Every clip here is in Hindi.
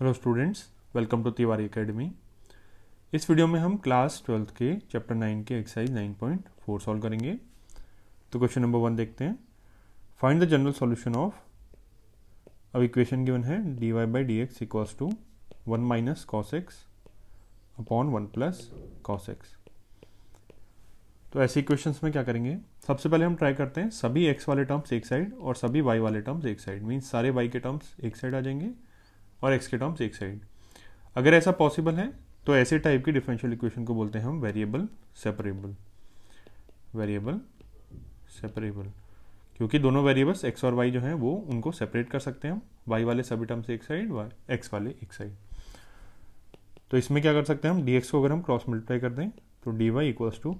Hello students welcome to Tiwari academy इस वीडियो में हम क्लास ट्वेल्थ के चैप्टर नाइन के exercise nine point four solve करेंगे। तो क्वेश्चन नंबर वन देखते हैं। Find the general solution of अब इक्वेशन गिवन है D Y by D X equals to one minus cos X upon one plus cos X तो ऐसे इक्वेशंस में क्या करेंगे? सबसे पहले हम ट्राई करते हैं, सभी एक्स वाले टर्म्स एक साइड और सभी वाई वाले टर्म्स एक साइड मीन्स सारे वाई के टर्म्स एक साइड आ जाएँगे। और एक्स के टर्म्स एक साइड अगर ऐसा पॉसिबल है तो ऐसे टाइप की डिफरेंशियल इक्वेशन को बोलते हैं हम वेरिएबल सेपरेबल वेरिएबल सेपरेबल क्योंकि दोनों वेरिएबल्स एक्स और वाई जो हैं, वो उनको सेपरेट कर सकते हैं हम. वाई वाले सभी टर्म्स एक साइड वाई एक्स वाले एक साइड तो इसमें क्या कर सकते हैं हम? डी एक्स को अगर हम क्रॉस मल्टीप्लाई कर दें तो D Y equals to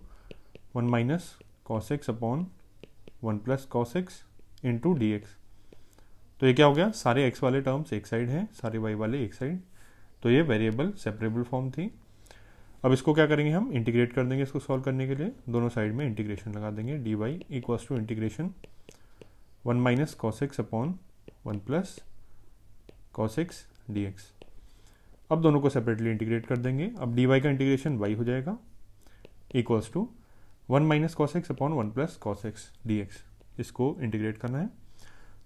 one minus cos X upon one plus cos X into D X तो ये क्या हो गया? सारे एक्स वाले टर्म्स एक साइड हैं, सारे वाई वाले एक साइड तो ये वेरिएबल सेपरेबल फॉर्म थी। अब इसको क्या करेंगे हम? इंटीग्रेट कर देंगे इसको सॉल्व करने के लिए। दोनों साइड में इंटीग्रेशन लगा देंगे। D Y equals to integration one minus cos X upon one plus cos X D X अब दोनों को सेपरेटली इंटीग्रेट कर देंगे। अब डी वाई का इंटीग्रेशन वाई हो जाएगा equals to one minus cos X upon one plus cos X D X इसको इंटीग्रेट करना है।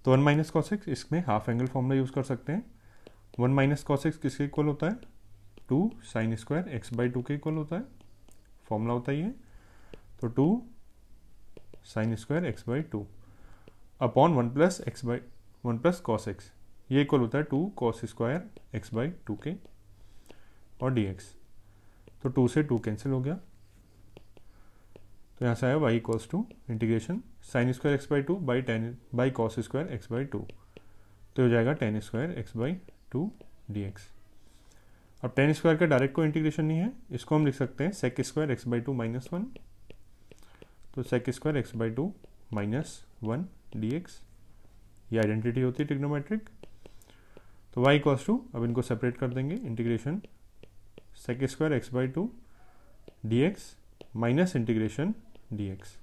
तो वन माइनस कॉस एक्स इसमें हाफ़ एंगल फॉर्मूला यूज़ कर सकते हैं। वन माइनस कॉस एक्स किसके इक्वल होता है? Two sine square X by two के इक्वल होता है। फॉर्मूला होता ही है तो two sine square X by two upon one plus X by one plus cos X ये इक्वल होता है two cos square X by two के। और डी एक्स तो टू से टू कैंसिल हो गया। तो यहाँ से आया Y equals to integration sine square X by two by ten by cos square x by two तो हो जाएगा tan square x by two d x अब टेन स्क्वायर का डायरेक्ट को इंटीग्रेशन नहीं है। इसको हम लिख सकते हैं sec square x by two minus one तो sec square x by two minus one d x ये आइडेंटिटी होती है टिग्नोमेट्रिक तो वाई इक्वल्स टू अब इनको सेपरेट कर देंगे integration sec square x by two d x minus integration d x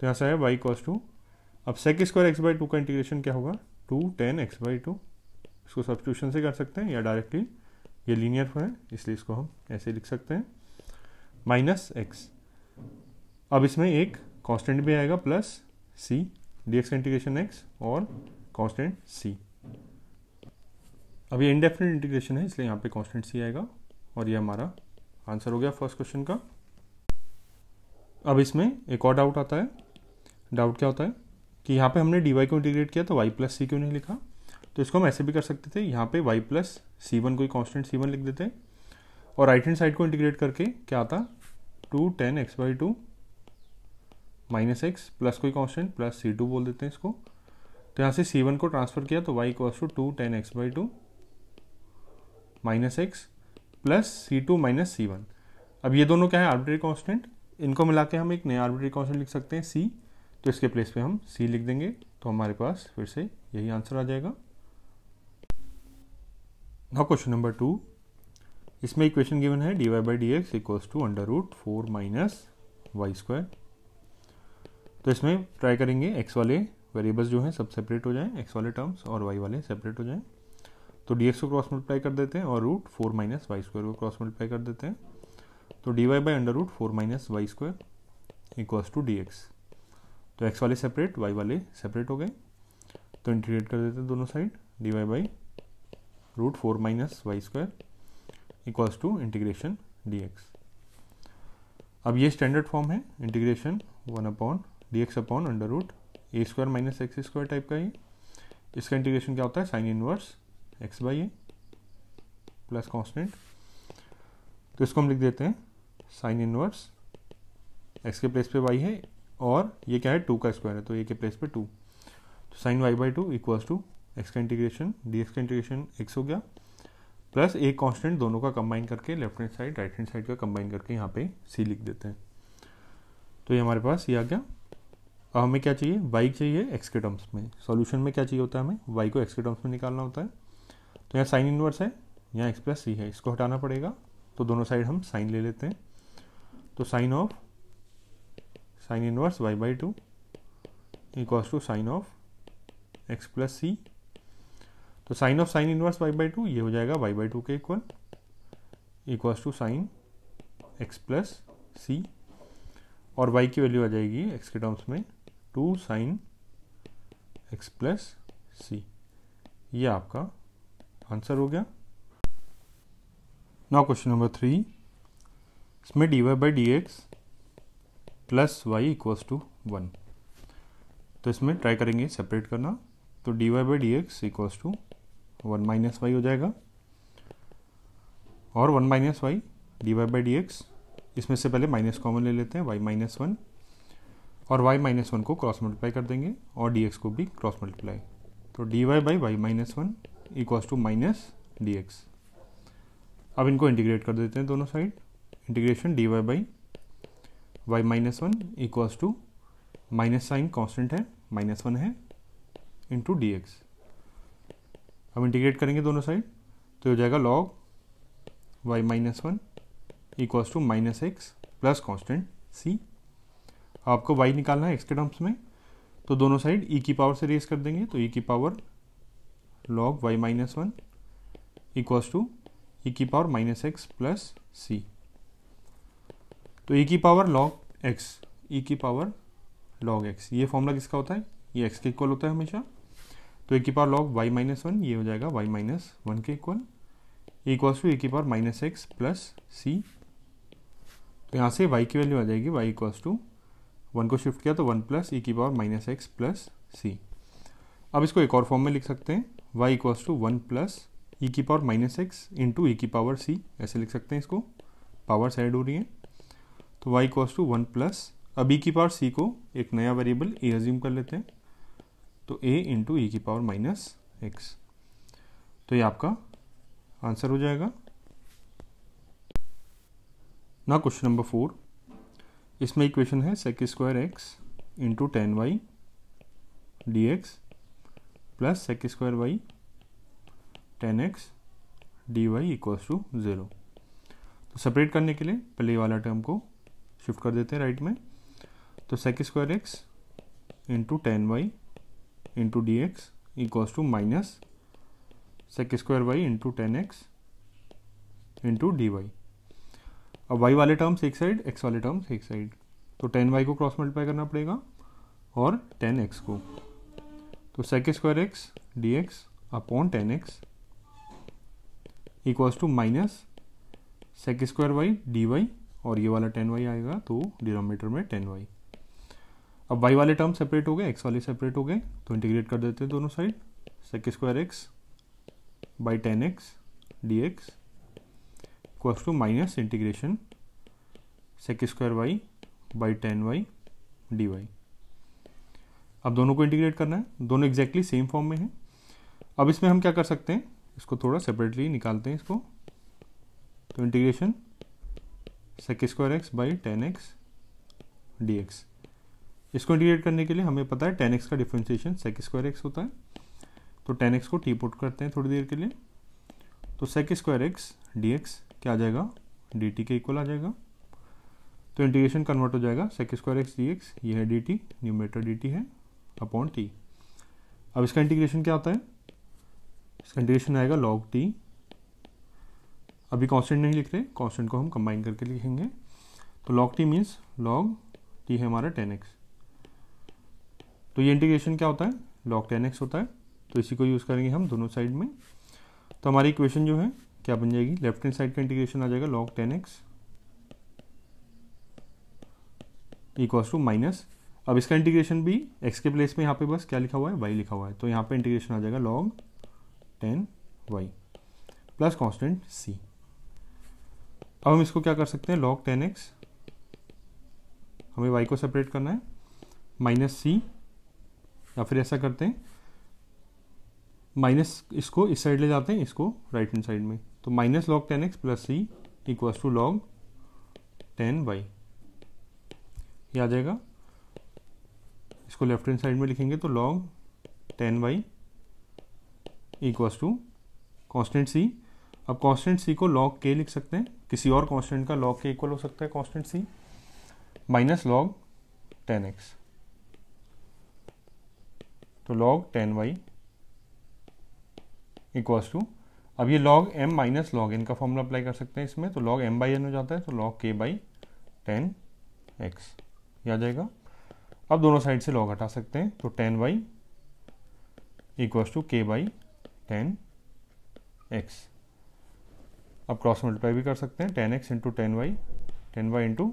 तो यहाँ से वाई कॉस टू अब sec square x by two का इंटीग्रेशन क्या होगा? Two tan x by two इसको सब्सटीट्यूशन से कर सकते हैं या डायरेक्टली ये लीनियर है, इसलिए इसको हम ऐसे लिख सकते हैं। माइनस एक्स अब इसमें एक कांस्टेंट भी आएगा प्लस सी डी एक्स का इंटीग्रेशन एक्स और कांस्टेंट सी अब ये इंडेफिनेट इंटीग्रेशन है, इसलिए यहाँ पे कांस्टेंट सी आएगा और ये हमारा आंसर हो गया फ़र्स्ट क्वेश्चन का। अब इसमें एक और डाउट आता है। डाउट क्या होता है? कि यहाँ पे हमने डी वाई को इंटीग्रेट किया तो वाई प्लस सी क्यों नहीं लिखा? तो इसको हम ऐसे भी कर सकते थे। यहाँ पे वाई प्लस सी वन कोई कॉन्स्टेंट सी वन लिख देते और राइट हैंड साइड को इंटीग्रेट करके क्या आता? Two tan x by two minus x plus कोई कॉन्स्टेंट प्लस सी टू बोल देते हैं इसको। तो यहाँ से सी वन को ट्रांसफ़र किया तो y equals to two tan x by two minus x plus c two minus c one अब ये दोनों क्या है? आर्बिट्री कॉन्स्टेंट इनको मिला के हम एक नया आर्बिट्री कॉन्स्टेंट लिख सकते हैं सी तो इसके प्लेस पे हम सी लिख देंगे तो हमारे पास फिर से यही आंसर आ जाएगा। नाउ क्वेश्चन नंबर टू इसमें इक्वेशन गिवन है d y by d x equals to under root four minus y square तो इसमें ट्राई करेंगे एक्स वाले वेरिएबल्स जो हैं, सब सेपरेट हो जाएँ एक्स वाले टर्म्स और वाई वाले सेपरेट हो जाएँ। तो डी एक्स को क्रॉस मल्टीप्लाई कर देते हैं और root four minus y square को क्रॉस मल्टीप्लाई कर देते हैं। तो d y by under root four minus y square equals to d x तो एक्स वाले सेपरेट वाई वाले सेपरेट हो गए। तो इंटीग्रेट कर देते हैं दोनों side d y by root four minus y square equals to integration d x अब ये स्टैंडर्ड फॉर्म है integration one upon d x upon under root a square minus x square type का ही इसका इंटीग्रेशन क्या होता है? Sine inverse x by a plus constant तो इसको हम लिख देते हैं साइन इनवर्स एक्स के प्लेस पे वाई है और ये क्या है? टू का स्क्वायर है तो ए के प्लेस पे टू तो sine y by two equals to x का इंटीग्रेशन डी एक्स का इंटीग्रेशन एक्स हो गया प्लस एक कांस्टेंट दोनों का कंबाइन करके left hand side right hand side का कंबाइन करके यहाँ पे सी लिख देते हैं। तो ये हमारे पास ये आ गया। अब हमें क्या चाहिए? वाई चाहिए एक्स के टर्म्स में। सॉल्यूशन में क्या चाहिए होता है हमें? वाई को एक्स के टर्म्स में निकालना होता है। तो यहाँ साइन इनवर्स है, यहाँ एक्स प्लस सी है, इसको हटाना पड़ेगा। तो दोनों साइड हम साइन ले लेते हैं। तो sine of sine inverse y by two equals to sine of x plus c. तो sine of sine inverse y by two, ये हो जाएगा वाई बाई टू के equal, equals to sine x plus c. और वाई की वैल्यू आ जाएगी एक्स के टर्म्स में two sine x plus c. ये आपका आंसर हो गया। नाउ क्वेश्चन नंबर थ्री इसमें d y by d x plus y equals to one. तो इसमें ट्राई करेंगे सेपरेट करना। तो d y by d x equals to one minus y हो जाएगा। और one minus y d y by d x इसमें से पहले माइनस कॉमन ले लेते हैं वाई माइनस वन और वाई माइनस वन को क्रॉस मल्टीप्लाई कर देंगे, और डी एक्स को भी क्रॉस मल्टीप्लाई तो d y by y minus one equals to minus d x अब इनको इंटीग्रेट कर देते हैं दोनों side integration d y by y minus one equals to minus sign constant है, माइनस वन है इंटू डी एक्स अब इंटीग्रेट करेंगे दोनों साइड तो हो जाएगा log y minus one equals to minus x plus constant c आपको वाई निकालना है एक्स के टर्म्स में तो दोनों साइड ई की पावर से रेस कर देंगे तो ई की power log y minus one equals to e की power minus x plus c तो ई की पावर लॉग एक्स ई की पावर लॉग एक्स ये फॉर्मूला किसका होता है? ये एक्स के इक्वल होता है हमेशा। तो ए की power log y minus one ये हो जाएगा वाई माइनस वन के इक्वल इक्वल्स टू ए की power minus x plus c तो यहाँ से वाई की वैल्यू आ जाएगी वाई इक्वल्स टू वन को शिफ्ट किया तो वन प्लस ई की power minus x plus c अब इसको एक और फॉर्म में लिख सकते हैं। Y equals to one plus e की power minus x into e की पावर सी ऐसे लिख सकते हैं इसको। पावर साइड हो रही है। तो y equals to one plus e की पावर सी को एक नया वेरिएबल ए अज्यूम कर लेते हैं तो ए इंटू ई की पावर माइनस एक्स तो ये आपका आंसर हो जाएगा। ना क्वेश्चन नंबर फोर इसमें इक्वेशन है sec square x into tan y d x plus sec square y tan x d y equals to zero तो सेपरेट करने के लिए पहले वाला टर्म को शिफ्ट कर देते हैं राइट में। तो sec square x into tan y into d x equals to minus sec square y into tan x into d y अब वाई वाले टर्म्स एक साइड एक्स वाले टर्म्स एक साइड तो टेन वाई को क्रॉस मल्टीप्लाई करना पड़ेगा और टेन एक्स को। तो sec square x d x upon tan x equals to minus sec square y d y और ये वाला टेन वाई आएगा तो डिनोमीटर में टेन वाई अब वाई वाले टर्म सेपरेट हो गए एक्स वाले सेपरेट हो गए तो इंटीग्रेट कर देते हैं दोनों side sec square x by tan x d x equals to minus integration sec square y by tan y d y अब दोनों को इंटीग्रेट करना है, दोनों एग्जैक्टली सेम फॉर्म में है। अब इसमें हम क्या कर सकते हैं, इसको थोड़ा सेपरेटली निकालते हैं इसको। तो integration sec square x by tan x d x इसको इंटीग्रेट करने के लिए हमें पता है टेन एक्स का डिफ्रेंसिएशन सेक स्क्वायर एक्स होता है। तो टेन एक्स को टी पुट करते हैं थोड़ी देर के लिए। तो sec square x d x क्या आ जाएगा? डी टी के इक्वल आ जाएगा। तो इंटीग्रेशन कन्वर्ट हो जाएगा। Sec square x d x ये है d t numerator d t है अपॉन टी अब इसका इंटीग्रेशन क्या आता है? इसका इंटीग्रेशन आएगा लॉग टी अभी कांस्टेंट नहीं लिख रहे कांस्टेंट को हम कंबाइन करके लिखेंगे। तो log t means log t है हमारा टेन एक्स तो ये इंटीग्रेशन क्या होता है? लॉग टेन एक्स होता है। तो इसी को यूज़ करेंगे हम दोनों साइड में। तो हमारी इक्वेशन जो है, क्या बन जाएगी? लेफ़्ट हैंड साइड का इंटीग्रेशन आ जाएगा log tan x equals to minus अब इसका इंटीग्रेशन भी एक्स के प्लेस में यहाँ पे बस क्या लिखा हुआ है? वाई लिखा हुआ है। तो यहाँ पे इंटीग्रेशन आ जाएगा log tan y plus constant c अब हम इसको क्या कर सकते हैं? लॉग टेन एक्स हमें वाई को सेपरेट करना है। माइनस सी या फिर ऐसा करते हैं। माइनस इसको इस साइड ले जाते हैं, इसको राइट हैंड साइड में। तो minus log tan x plus c equals to log tan y ये आ जाएगा। इसको लेफ़्ट हैंड साइड में लिखेंगे तो log tan y equals to constant c अब कॉन्स्टेंट सी को लॉग के लिख सकते हैं। किसी और कॉन्स्टेंट का लॉग के इक्वल हो सकता है constant c minus log tan x तो log tan y equals to अब ये log m minus log n का फॉर्मूला अप्लाई कर सकते हैं इसमें। तो लॉग एम बाई एन हो जाता है तो लॉग के बाई टेन एक्स ये आ जाएगा। अब दोनों साइड से लॉग हटा सकते हैं। तो tan y equals to k by tan x अब क्रॉस मल्टीप्लाई भी कर सकते हैं tan x into tan y tan y into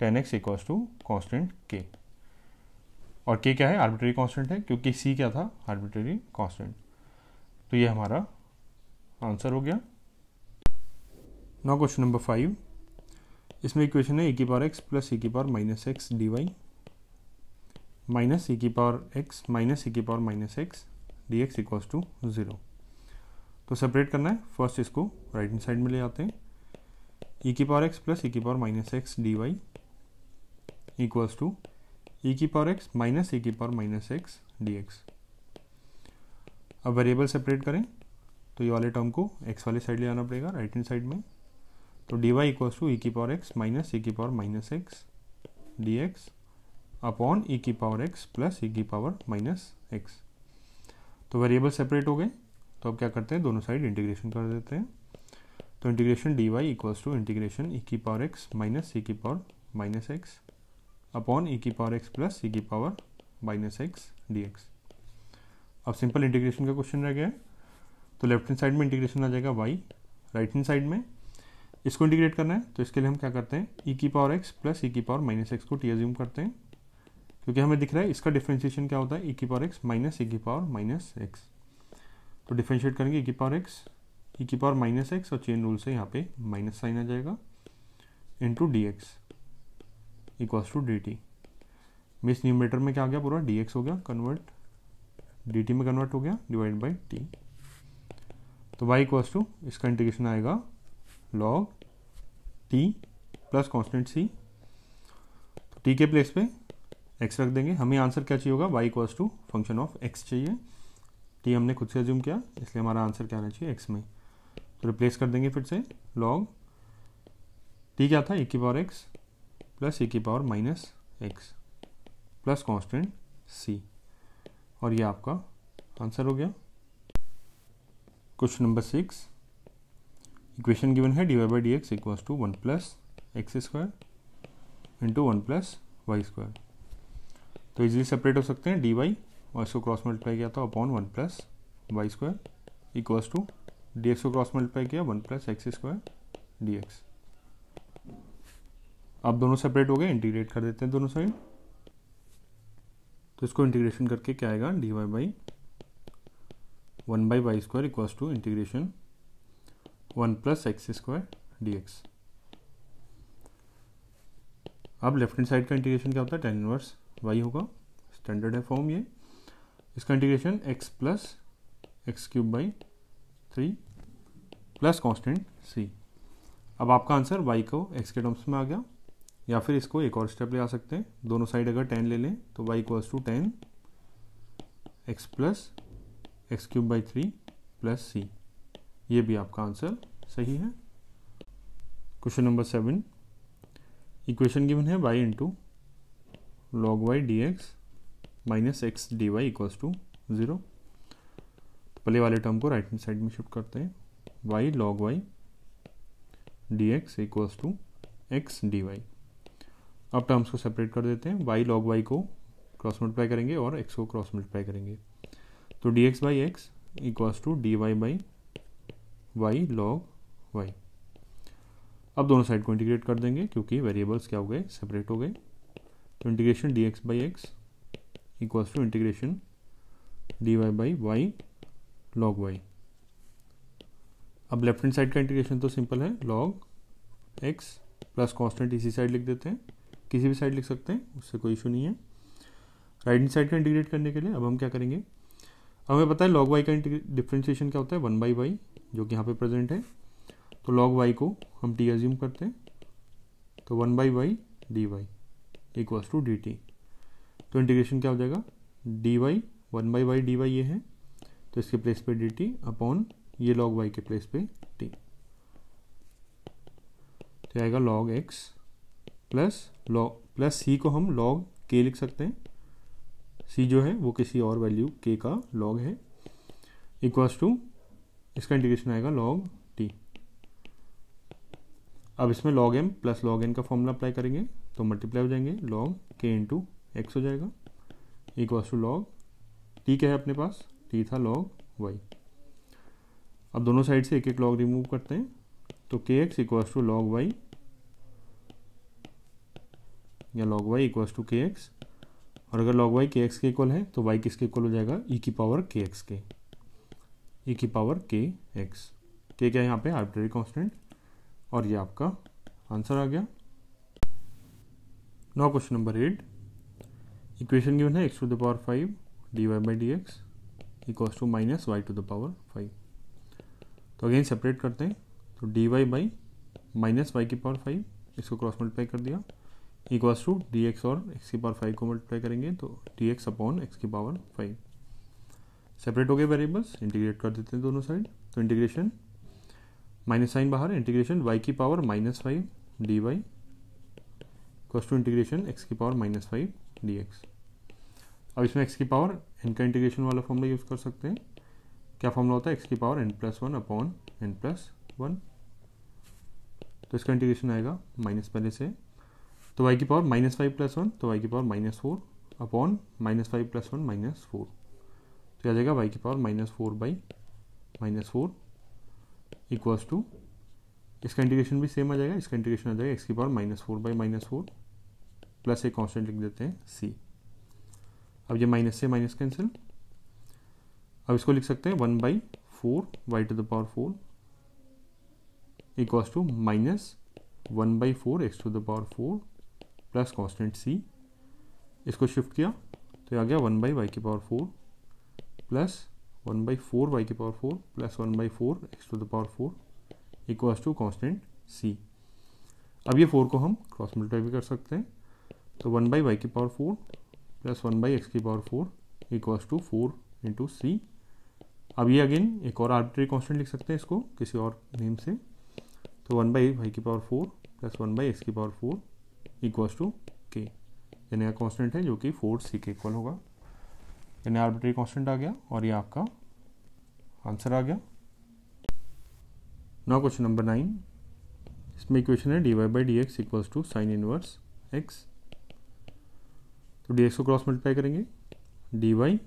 tan x equals to constant k और के क्या है? आर्बिट्री कांस्टेंट है, क्योंकि सी क्या था? आर्बिट्री कांस्टेंट तो ये हमारा आंसर हो गया। नौ क्वेश्चन नंबर फाइव इसमें इक्वेशन है ए की पावर एक्स प्लस ई की power minus x d y minus e की पावर एक्स माइनस ई की power minus x d x equals to zero तो सेपरेट करना है। फ़र्स्ट इसको राइट हैंड साइड में ले आते हैं। ई की पावर एक्स प्लस ई की power minus x d y equals to e की पावर एक्स माइनस ई की power minus x d x अब वेरिएबल सेपरेट करें। तो ये वाले टर्म को एक्स वाले साइड ले आना पड़ेगा राइट हैंड साइड में। तो d y equals to e की पावर एक्स माइनस ई की power minus x d x upon e की पावर एक्स प्लस ई की पावर माइनस एक्स तो वेरिएबल सेपरेट हो गए। तो अब क्या करते हैं? दोनों साइड इंटीग्रेशन कर देते हैं। तो integration d y equals to integration e की पावर एक्स माइनस सी की power minus x upon e की पावर एक्स प्लस सी की power minus x d x अब सिंपल इंटीग्रेशन का क्वेश्चन रह गया तो लेफ़्ट हैंड साइड में इंटीग्रेशन आ जाएगा वाई राइट हैंड साइड में। इसको इंटीग्रेट करना है तो इसके लिए हम क्या करते हैं? ई की पावर एक्स प्लस ई की पावर माइनस एक्स को टी एज्यूम करते हैं। क्योंकि हमें दिख रहा है, इसका डिफ्रेंशिएशन क्या होता है? ई की पावर एक्स माइनस ई की पावर माइनस एक्स तो डिफ्रेंशिएट करेंगे ई की पावर एक्स ई की पावर माइनस एक्स और चेन रूल से यहाँ पे माइनस साइन आ जाएगा into d x equals to d t miss numerator में क्या आ गया पूरा? डी एक्स हो गया कन्वर्ट डी टी में कन्वर्ट हो गया डिवाइड बाई टी तो वाई इक्वल्स टू इसका इंटीग्रेशन आएगा log t plus constant c t के प्लेस पे एक्स रख देंगे। हमें आंसर क्या चाहिए होगा? Y equals to function of x चाहिए। टी हमने खुद से एज्यूम किया, इसलिए हमारा आंसर क्या आना चाहिए? एक्स में। तो रिप्लेस कर देंगे फिर से। लॉग टी क्या था? ए की पावर एक्स प्लस ए की power minus x plus constant c और ये आपका आंसर हो गया। Question number six equation given है d y by d x equals to one plus x square into one plus y square तो इजीली सेपरेट हो सकते हैं डी वाई और इसको क्रॉस मल्टीप्लाई किया था upon one plus y square equals to d x को क्रॉस मल्टीप्लाई किया one plus x square d x अब दोनों सेपरेट हो गए इंटीग्रेट कर देते हैं दोनों साइड तो इसको इंटीग्रेशन करके क्या आएगा? D y by one by y square equals to integration one plus x square d x अब लेफ़्ट हैंड साइड का इंटीग्रेशन क्या होता है? टेन इनवर्स वाई होगा। स्टैंडर्ड है फॉर्म ये। इसका integration x plus x cube by three plus constant c अब आपका आंसर वाई को एक्स के टर्म्स में आ गया। या फिर इसको एक और स्टेप ले आ सकते हैं। दोनों साइड अगर टेन ले लें तो y equals to tan x plus x cube by three plus c ये भी आपका आंसर सही है। Question number seven equation given है y into log y d x minus x d y equals to zero पहले वाले टर्म को राइट हैंड साइड में शिफ्ट करते हैं। Y log y d x equals to x d y अब टर्म्स को सेपरेट कर देते हैं। वाई लॉग वाई को क्रॉस मल्टीप्लाई करेंगे और एक्स को क्रॉस मल्टीप्लाई करेंगे। तो d x by x equals to d y by y log y अब दोनों साइड को इंटीग्रेट कर देंगे क्योंकि वेरिएबल्स क्या हो गए? सेपरेट हो गए। तो integration d x by x to integration d y by y log y अब लेफ़्ट हैंड साइड का इंटीग्रेशन तो सिंपल है लॉग एक्स प्लस कॉन्स्टेंट इसी साइड लिख देते हैं। किसी भी साइड लिख सकते हैं, उससे कोई इशू नहीं है। राइट हैंड साइड का इंटीग्रेट करने के लिए अब हम क्या करेंगे? अब हमें पता है लॉग वाई का डिफ्रेंशिएशन क्या होता है? वन बाई वाई जो कि यहाँ पे प्रेजेंट है। तो लॉग वाई को हम टी एज्यूम करते हैं। तो one by y d y equals to d t तो इंटीग्रेशन क्या हो जाएगा? D y one by y d y ये है तो इसके प्लेस पे डी टी अपॉन ये लॉग वाई के प्लेस पे टी तो आएगा log x plus log plus c को हम लॉग के लिख सकते हैं। सी जो है, वो किसी और वैल्यू के का लॉग है। इक्वल्स टू इसका इंटीग्रेशन आएगा लॉग टी अब इसमें log m plus log n का फॉर्मूला अप्लाई करेंगे तो मल्टीप्लाई हो जाएँगे लॉग के इंटू एक्स हो जाएगा। इक्वल्स टू लॉग टी क्या है अपने पास? टी था लॉग वाई अब दोनों साइड से एक एक लॉग रिमूव करते हैं। तो k x equal to log y या log y equal to k x और अगर लॉग वाई के एक्स के इक्वल है तो वाई किसके इक्वल हो जाएगा? E की पावर के एक्स के। E की पावर के एक्स के क्या है यहाँ पे? आर्बिट्ररी कांस्टेंट और ये आपका आंसर आ गया। नौ question number eight equation given है, x to the power five d y by d x equals to minus y to the power five तो अगेन सेपरेट करते हैं। तो d y by minus y की पावर फाइव इसको क्रॉस मल्टीप्लाई कर दिया। इक्वल्स टू डी एक्स और एक्स की पावर फाइव को मल्टीप्लाई करेंगे तो डी एक्स अपॉन एक्स की पावर फाइव सेपरेट हो गए वेरिएबल्स इंटीग्रेट कर देते हैं दोनों साइड तो इंटीग्रेशन माइनस साइन बाहर इंटीग्रेशन वाई की power minus five d y equals to integration x की power minus five d x अब इसमें एक्स की पावर एन का इंटीग्रेशन वाला फॉर्मूला यूज़ कर सकते हैं। क्या फॉर्मूला होता है? एक्स की power n plus one upon n plus one तो इसका इंटीग्रेशन आएगा माइनस पहले से। तो वाई की power minus five plus one तो वाई की power minus four upon minus five plus one minus four तो आ जाएगा वाई की power minus four by minus four equals to इसका इंटीग्रेशन भी सेम आ जाएगा, इसका इंटीग्रेशन आ जाएगा एक्स की power minus four by minus four plus एक कॉन्स्टेंट लिख देते हैं सी अब ये माइनस से माइनस कैंसिल अब इसको लिख सकते हैं one by four y to the power four equals to minus one by four x to the power four plus constant c इसको शिफ्ट किया तो आ गया वन बाई वाई की power four plus one by four y की power four plus one by four x to the power four equals to constant c अब ये फोर को हम क्रॉस मल्टीप्लाई भी कर सकते हैं। तो वन बाई वाई की power four plus one by x की power four equals to four into c. अब ये अगेन एक और आर्बिट्री कॉन्स्टेंट लिख सकते हैं इसको, किसी और नेम से। तो वन बाई वाई की power four plus one by x की power four equals to k. यानी नया कॉन्स्टेंट है जो कि फोर सी के इक्वल होगा। यानी आर्बिट्री कांस्टेंट आ गया और ये आपका आंसर आ गया। नाउ क्वेश्चन नंबर नाइन इसमें इक्वेशन है d y by d x equals to sine inverse x तो डी को क्रॉस मल्टीप्लाई करेंगे। D y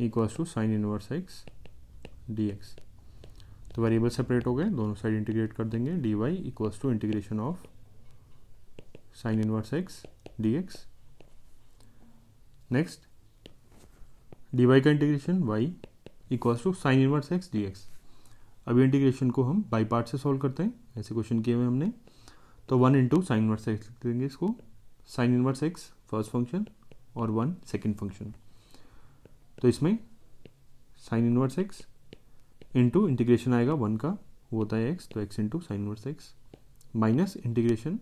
equals to sine inverse x d x तो वेरिएबल सेपरेट हो गए, दोनों साइड इंटीग्रेट कर देंगे। D y equals to integration of sine inverse x d x next d y का integration y equals to sine inverse x d x अभी इंटीग्रेशन को हम बाई पार्ट से सॉल्व करते हैं। ऐसे क्वेश्चन किए हुए हमने। तो one into sine inverse x लिख देंगे इसको। Sine inverse x first function और वन सेकेंड फ़ंक्शन तो इसमें sine inverse x into integration आएगा वन का, वो होता है एक्स तो x into sine inverse x minus integration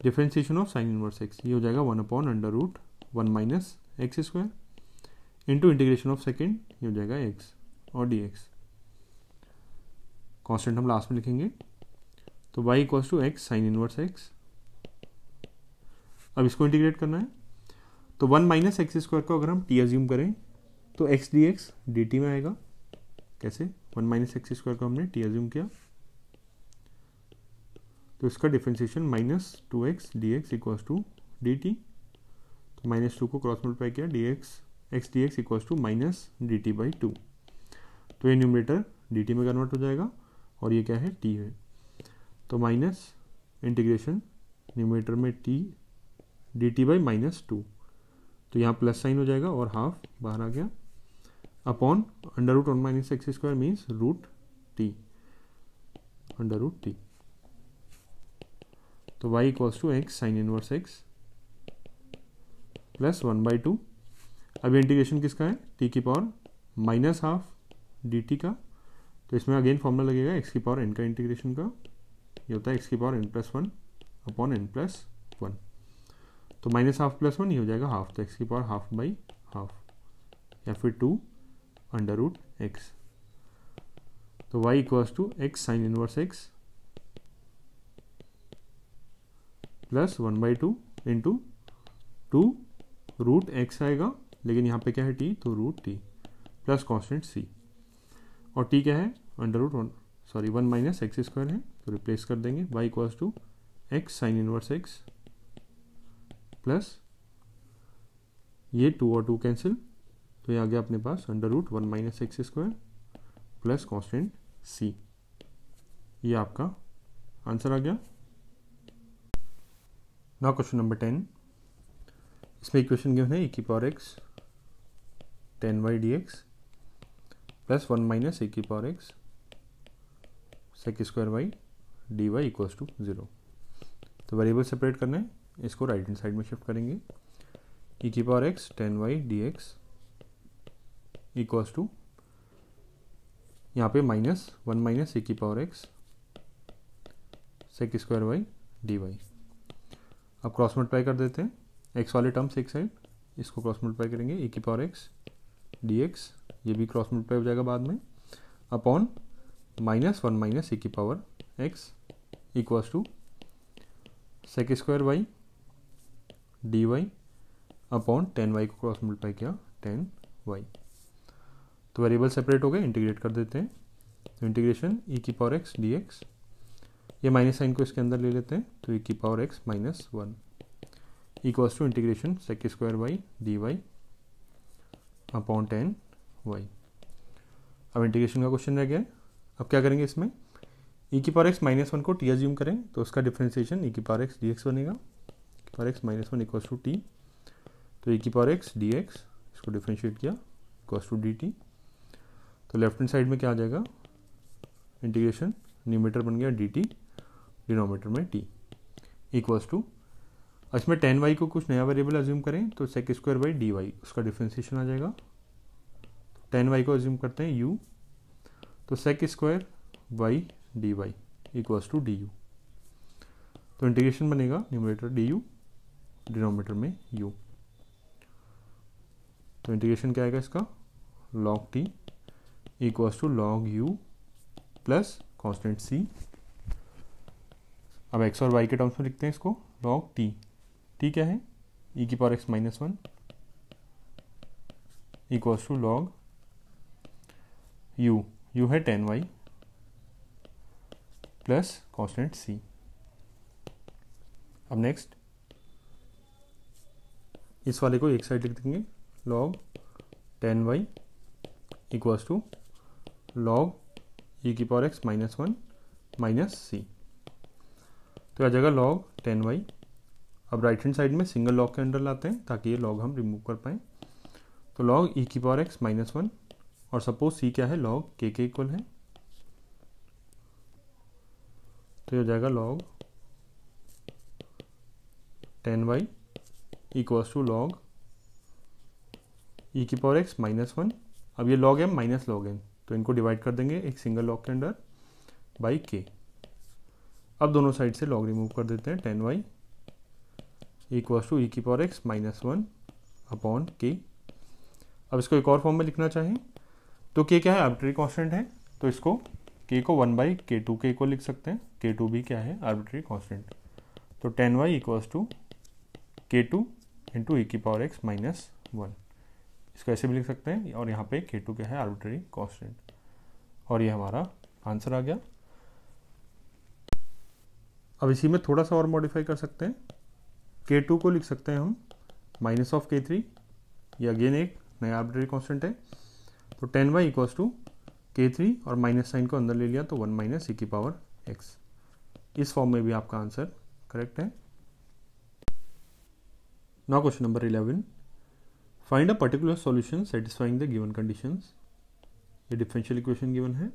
differentiation of sine inverse x ये हो जाएगा one upon under root one minus x square into integration of second ये हो जाएगा एक्स और डी एक्स कॉन्स्टेंट हम लास्ट में लिखेंगे तो y equals to x sine inverse x अब इसको इंटीग्रेट करना है। तो वन माइनस एक्स स्क्वायर को अगर हम टी एज्यूम करें तो x d x d t में आएगा। कैसे? वन माइनस एक्स स्क्वायर को हमने टी एज्यूम किया। तो इसका differentiation minus two x d x equals to d t तो माइनस टू को क्रॉस मल्टीप्लाई किया d x x d x equals to minus d t by two तो ये न्यूमरेटर डी टी में कन्वर्ट हो जाएगा, और ये क्या है? टी है। तो माइनस इंटीग्रेशन न्यूमरेटर में t d t by minus two तो यहाँ प्लस साइन हो जाएगा और हाफ़ बाहर आ गया। Upon under root one minus x square means root t under root t तो y equals to x sine inverse x plus one by two अब इंटीग्रेशन किसका है? t की power minus half d t का। तो इसमें अगेन फॉर्मूला लगेगा एक्स की पावर एन का इंटीग्रेशन का। ये होता है एक्स की power n plus one upon n plus one तो माइनस हाफ़ प्लस वन ये हो जाएगा हाफ़ तो एक्स की पावर हाफ़ बाई हाफ़ या फिर टू अंडर रूट एक्स तो y equals to x sine inverse x plus one by two into two root x आएगा, लेकिन यहाँ पे क्या है टी तो root t plus constant c और टी क्या है? Under root one sorry one minus x square है तो रिप्लेस कर देंगे y equals to x sine inverse x plus ये टू और टू कैंसिल तो ये आ गया अपने पास under root one minus x square plus constant c ये आपका आंसर आ गया। ना क्वेश्चन नंबर टेन इसमें इक्वेशन गिवन है? e की power x tan y d x plus one minus e की power x sec square y d y equals to zero तो वेरिएबल सेपरेट करना है। इसको राइट हैंड साइड में शिफ्ट करेंगे। ई की power x tan y d x equals to यहाँ पे माइनस वन माइनस ए की power x sec square y d y अब क्रॉस मल्टीप्लाई कर देते हैं। एक्स वाले टर्म्स एक साइड इसको क्रॉस मल्टीप्लाई करेंगे। ए की पावर एक्स डी एक्स ये भी क्रॉस मल्टीप्लाई हो जाएगा बाद में। Upon minus one minus e की power x equals to sec square y d y upon tan y को क्रॉस मल्टीप्लाई किया टेन वाई तो वेरिएबल सेपरेट हो गए इंटीग्रेट कर देते हैं। तो इंटीग्रेशन ई की पावर एक्स डी एक्स ये माइनस साइन को इसके अंदर ले लेते हैं तो ई की power x minus one equals to integration sec square y d y upon tan y अब इंटीग्रेशन का क्वेश्चन रह गया अब क्या करेंगे इसमें? ई की पावर एक्स माइनस वन को टी एज्यूम करें तो उसका डिफ्रेंसिएशन ई की पावर एक्स डी एक्स बनेगा। Power x minus one equals to t तो ई की पावर एक्स डी एक्स इसको डिफ्रेंशिएट किया इक्वल्स टू डी टी तो लेफ़्ट हैंड साइड में क्या आ जाएगा? इंटीग्रेशन न्यूमीटर बन गया डी टी डिनोमीटर में टी इक्वल्स टू इसमें टेन वाई को कुछ नया वेरिएबल अज्यूम करें तो sec square by d y उसका डिफ्रेंसिएशन आ जाएगा। टेन वाई को अज्यूम करते हैं यू तो sec square y d y equals to d u तो इंटीग्रेशन बनेगा न्यूमरेटर डी यू डिनोमीटर में यू तो इंटीग्रेशन क्या आएगा इसका? Log t equals to log u plus constant c अब एक्स और वाई के टर्म्स में लिखते हैं इसको लॉग टी टी क्या है? ई की power x minus one equals to log u u है tan y plus constant c अब नेक्स्ट इस वाले को एक साइड लिख देंगे। Log tan y equals to log e की power x minus one minus c तो आ जाएगा लॉग टेन वाई अब राइट हैंड साइड में सिंगल लॉग के अंडर लाते हैं ताकि ये लॉग हम रिमूव कर पाएँ। तो लॉग ई की पावर एक्स माइनस वन और सपोज़ सी क्या है? लॉग के के इक्वल है। तो ये हो जाएगा log tan y equals to log e की पावर एक्स माइनस वन अब ये log m minus log n तो इनको डिवाइड कर देंगे एक सिंगल लॉग के अंडर बाई के अब दोनों साइड से लॉग रिमूव कर देते हैं tan y equals to e की power x minus one upon k अब इसको एक और फॉर्म में लिखना चाहें तो के क्या है? आर्बिट्री कॉन्स्टेंट है। तो इसको के को वन बाई के टू के इक्वल लिख सकते हैं। के टू भी क्या है? आर्बिट्री कांस्टेंट तो tan y equals to k two into e की पावर एक्स माइनस वन इसको ऐसे भी लिख सकते हैं, और यहाँ पे के टू क्या है? आर्बिट्री कांस्टेंट और ये हमारा आंसर आ गया। अब इसी में थोड़ा सा और मॉडिफाई कर सकते हैं। के टू को लिख सकते हैं हम माइनस ऑफ़ के थ्री ये अगेन एक नया आर्बिट्री कांस्टेंट है। तो tan y equals to k three और माइनस साइन को अंदर ले लिया तो वन माइनस ई की पावर एक्स इस फॉर्म में भी आपका आंसर करेक्ट है। Now question number eleven find a particular solution satisfying the given conditions ये डिफरेंशियल इक्वेशन गिवन है।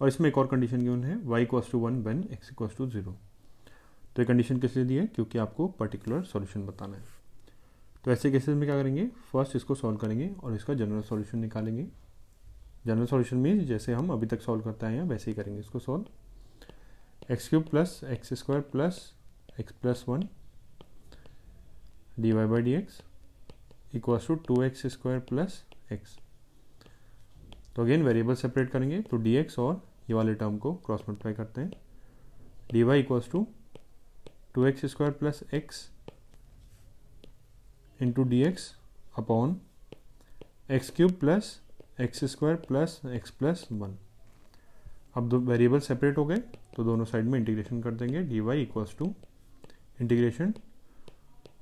और इसमें एक और कंडीशन गिवन है। Y equals to one when x equals to zero तो ये कंडीशन किस लिए दी है? क्योंकि आपको पर्टिकुलर सॉल्यूशन बताना है। तो ऐसे केसेस में क्या करेंगे? फ़र्स्ट इसको सॉल्व करेंगे और इसका जनरल सॉल्यूशन निकालेंगे। जनरल सॉल्यूशन मीन जैसे हम अभी तक सॉल्व करते आए हैं, वैसे ही करेंगे इसको solve x cube plus x square plus x plus one by d x equals to two x square plus x तो अगेन वेरिएबल सेपरेट करेंगे तो डी एक्स और ये वाले टर्म को क्रॉस मल्टीप्लाई करते हैं। D y equals to two x square plus x into d x upon x cube plus x square plus x plus one अब दो वेरिएबल सेपरेट हो गए तो दोनों साइड में इंटीग्रेशन कर देंगे। D y equals to integration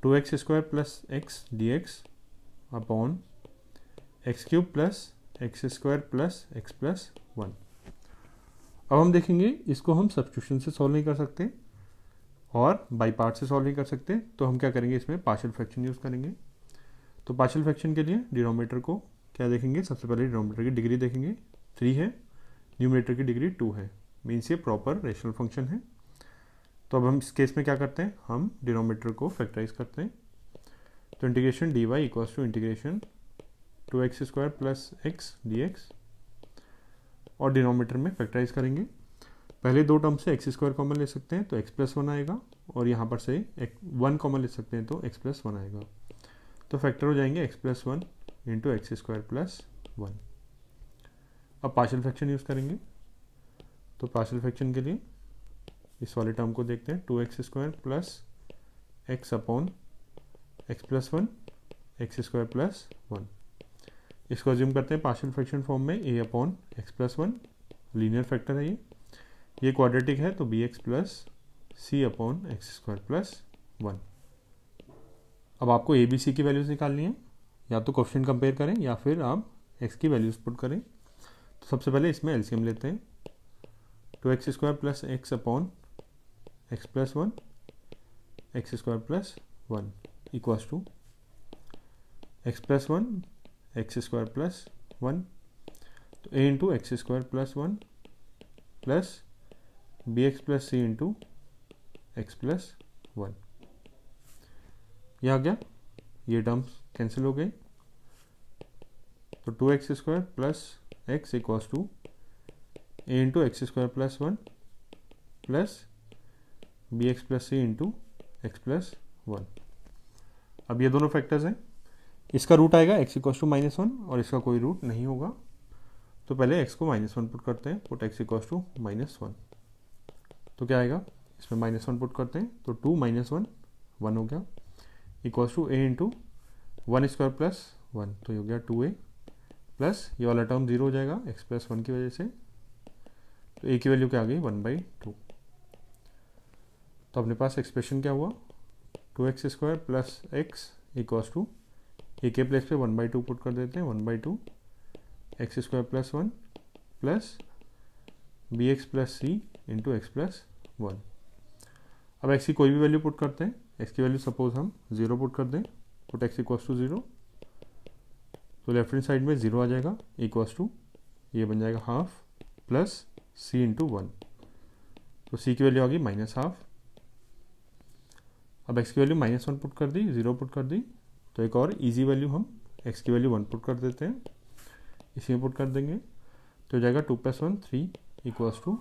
two x square plus x d x upon x cube plus x square plus x plus one अब हम देखेंगे इसको हम सब्सटीट्यूशन से सॉल्व नहीं कर सकते और बाई पार्ट से सॉल्व नहीं कर सकते तो हम क्या करेंगे इसमें पार्शियल फ्रैक्शन यूज़ करेंगे। तो पार्शियल फ्रैक्शन के लिए डिनोमीटर को क्या देखेंगे? सबसे पहले डिनोमीटर की डिग्री देखेंगे। थ्री है न्यूमिनेटर की डिग्री टू है। मीन्स ये प्रॉपर रेशनल फ़ंक्शन है। तो अब हम इस केस में क्या करते हैं? हम डिनोमीटर को फैक्टराइज करते हैं। तो integration d y equals to integration two x square plus x d x और डिनोमीटर में फैक्टराइज करेंगे। पहले दो टर्म से एक्स स्क्वायर कॉमन ले सकते हैं तो एक्स प्लस वन आएगा और यहाँ पर से वन कॉमन ले सकते हैं तो एक्स प्लस वन आएगा। तो फैक्टर हो जाएँगे x plus one into x square plus one अब पार्शियल फ्रैक्शन यूज़ करेंगे। तो पार्शियल फ्रैक्शन के लिए इस वाले टर्म को देखते हैं two x square plus x upon x plus one x square plus one इसको अज्यूम करते हैं पार्शियल फ्रैक्शन फॉर्म में a upon x plus one linear factor है ये। ये क्वाड्रेटिक है तो b x plus c upon x square plus one अब आपको ए बी सी की वैल्यूज़ निकालनी है। या तो क्वेश्चन कंपेयर करें, या फिर आप एक्स की वैल्यूज़ पुट करें। तो सबसे पहले इसमें एलसीएम लेते हैं। Two x square plus x upon x plus one x square plus one equals to x plus one x square plus one तो a into x square plus one plus b x plus c into x plus one यह आ गया। ये टर्म्स कैंसिल हो गए तो two x square plus x equals to a into x square plus one plus b x plus c into x plus one अब ये दोनों फैक्टर्स हैं। इसका रूट आएगा x equals to minus one और इसका कोई रूट नहीं होगा। तो पहले एक्स को माइनस वन पुट करते हैं put x equals to minus one तो क्या आएगा? इसमें माइनस वन पुट करते हैं तो टू माइनस वन वन हो गया। Equals to a into one square plus one तो ये हो गया टू ए प्लस ये वाला टर्म ज़ीरो हो जाएगा एक्स प्लस वन की वजह से। तो ए की वैल्यू क्या आ गई? वन बाई टू तो अपने पास एक्सप्रेशन क्या हुआ? Two x square plus x equals to a के प्लेस पे वन बाई टू पुट कर देते हैं one by two x square plus one plus B x plus C into x plus one अब एक्स की कोई भी वैल्यू पुट करते हैं एक्स की वैल्यू सपोज़ हम ज़ीरो पुट कर दें put x equals to zero तो लेफ़्ट हैंड साइड में ज़ीरो आ जाएगा इक्वल्स टू ये बन जाएगा हाफ़ प्लस सी इंटू वन तो सी की वैल्यू आ गई माइनस हाफ़ अब एक्स की वैल्यू माइनस वन पुट कर दी ज़ीरो पुट कर दी। तो एक और इजी वैल्यू हम एक्स की वैल्यू वन पुट कर देते हैं। इसी में पुट कर देंगे। तो हो जाएगा two plus one three equals to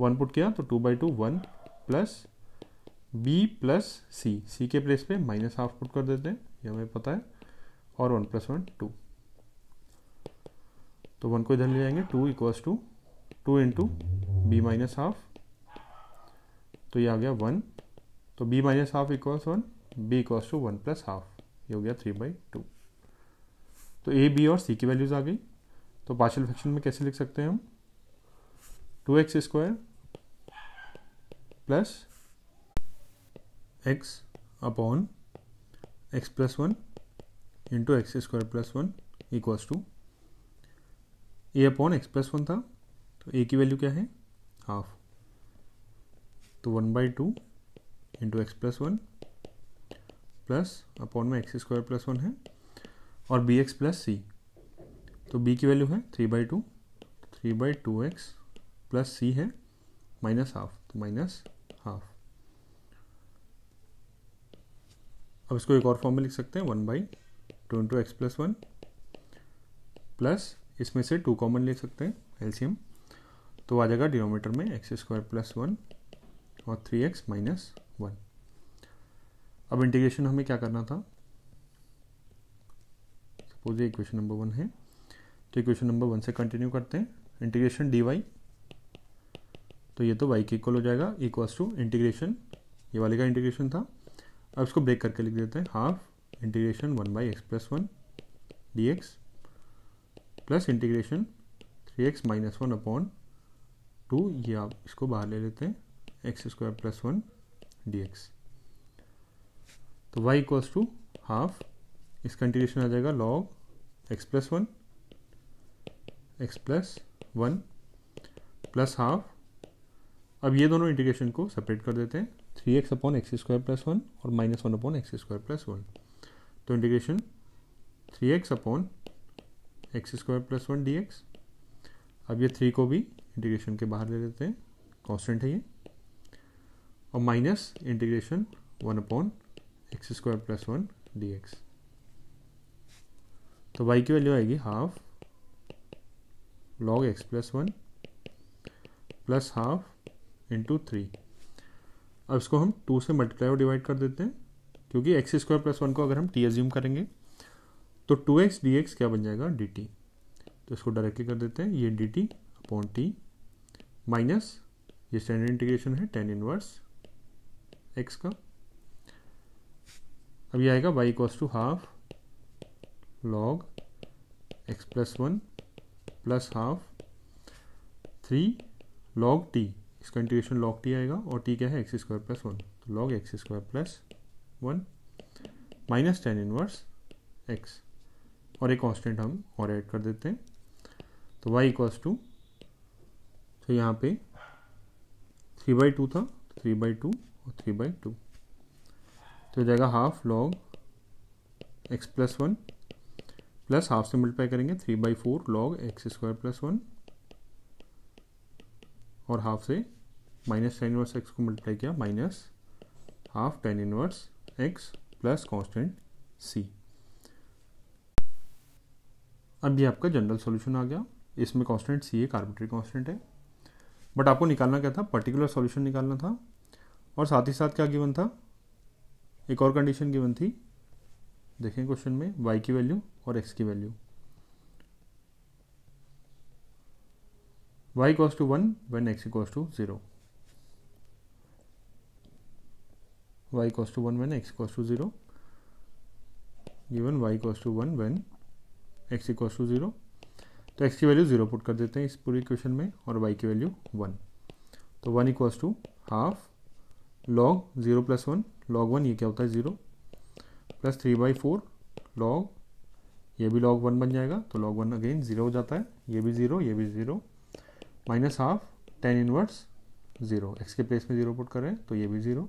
one put किया तो two by two one plus b plus c c के प्लेस पे माइनस हाफ़ पुट कर देते हैं, ये हमें पता है। और वन प्लस वन टू तो वन को इधर ले जाएँगे two equals to two into b minus half तो ये आ गया वन तो b minus half equals one b equals to one plus half ये हो गया थ्री बाई टू तो ए बी और सी की वैल्यूज़ आ गई। तो पार्शियल फ्रैक्शन में कैसे लिख सकते हैं हम? Two x square plus x upon x plus one into x square plus one equals to a upon x plus one था। तो ए की वैल्यू क्या है? हाफ़ तो one by two into x plus one plus upon में एक्स स्क्वायर प्लस वन है और बी एक्स प्लस सी तो बी की वैल्यू है three by two three by two x plus c है माइनस हाफ़ तो माइनस हाफ़ अब इसको एक और फॉर्म में लिख सकते हैं one by two into x plus one plus इसमें से टू कॉमन ले सकते हैं एलसीएम तो आ जाएगा डिनोमीटर में एक्स स्क्वायर प्लस वन और थ्री एक्स माइनस वन अब इंटीग्रेशन हमें क्या करना था? सपोज़ ये इक्वेशन नंबर वन है तो इक्वेशन नंबर वन से कंटिन्यू करते हैं। इंटीग्रेशन डी वाई तो ये तो वाई के इक्वल हो जाएगा इक्वल्स टू इंटीग्रेशन ये वाले का इंटीग्रेशन था। अब इसको ब्रेक करके लिख देते हैं। Half integration one by x plus one d x plus integration three x minus one upon two ये आप इसको बाहर ले लेते हैं। X square plus one x तो वाई इक्वल्स टू हाफ़ इसका इंटीग्रेशन आ जाएगा log x plus one x plus one plus half अब ये दोनों इंटीग्रेशन को सेपरेट कर देते हैं। Three x upon x square plus one और minus one upon x square plus one तो integration three x upon x square plus one d x अब ये थ्री को भी इंटीग्रेशन के बाहर ले लेते हैं। कॉन्स्टेंट है ये। और minus integration one upon x square plus one d x तो वाई की वैल्यू आएगी half log x plus one plus half into three अब इसको हम टू से मल्टीप्लाई और डिवाइड कर देते हैं, क्योंकि एक्स स्क्वायर प्लस वन को अगर हम टी एज्यूम करेंगे तो टू एक्स डी एक्स क्या बन जाएगा? डी टी तो इसको डायरेक्टली कर देते हैं, ये d t upon t minus ये स्टैंडर्ड इंटीग्रेशन है टेन इनवर्स एक्स का। अब ये आएगा y cos to half log x plus one plus half three log t इसका इंटीग्रेशन लॉग टी आएगा और टी क्या है? एक्स स्क्वायर प्लस वन तो log x square plus one minus tan inverse x और एक कांस्टेंट हम और ऐड कर देते हैं। तो y इक्वल्स टू तो यहाँ पे थ्री बाई टू था थ्री बाई टू और थ्री बाई टू तो हो जाएगा half log x plus one plus half से मल्टीप्लाई करेंगे three by four log x square plus one और हाफ़ से माइनस टेन इनवर्स एक्स को मल्टीप्लाई किया minus half tan inverse x plus constant c अब ये आपका जनरल सॉल्यूशन आ गया। इसमें कांस्टेंट सी एक आर्बिट्री कांस्टेंट है। बट आपको निकालना क्या था? पर्टिकुलर सॉल्यूशन निकालना था। और साथ ही साथ क्या गिवन था? एक और कंडीशन गिवन थी। देखें क्वेश्चन में y की वैल्यू और x की value y equals to one when x equals to zero y equals to 1 when x equals to 0 given y equals to 1 when x equals to 0 तो x की वैल्यू ज़ीरो पुट कर देते हैं इस पूरी क्वेश्चन में और y की वैल्यू वन तो one equals to half log zero plus one log one ये क्या होता है zero plus three by four log ये भी लॉग वन बन जाएगा तो लॉग वन अगेन ज़ीरो हो जाता है, ये भी ज़ीरो ये भी zero minus half tan inverse zero x के प्लेस में ज़ीरो पुट करें तो ये भी ज़ीरो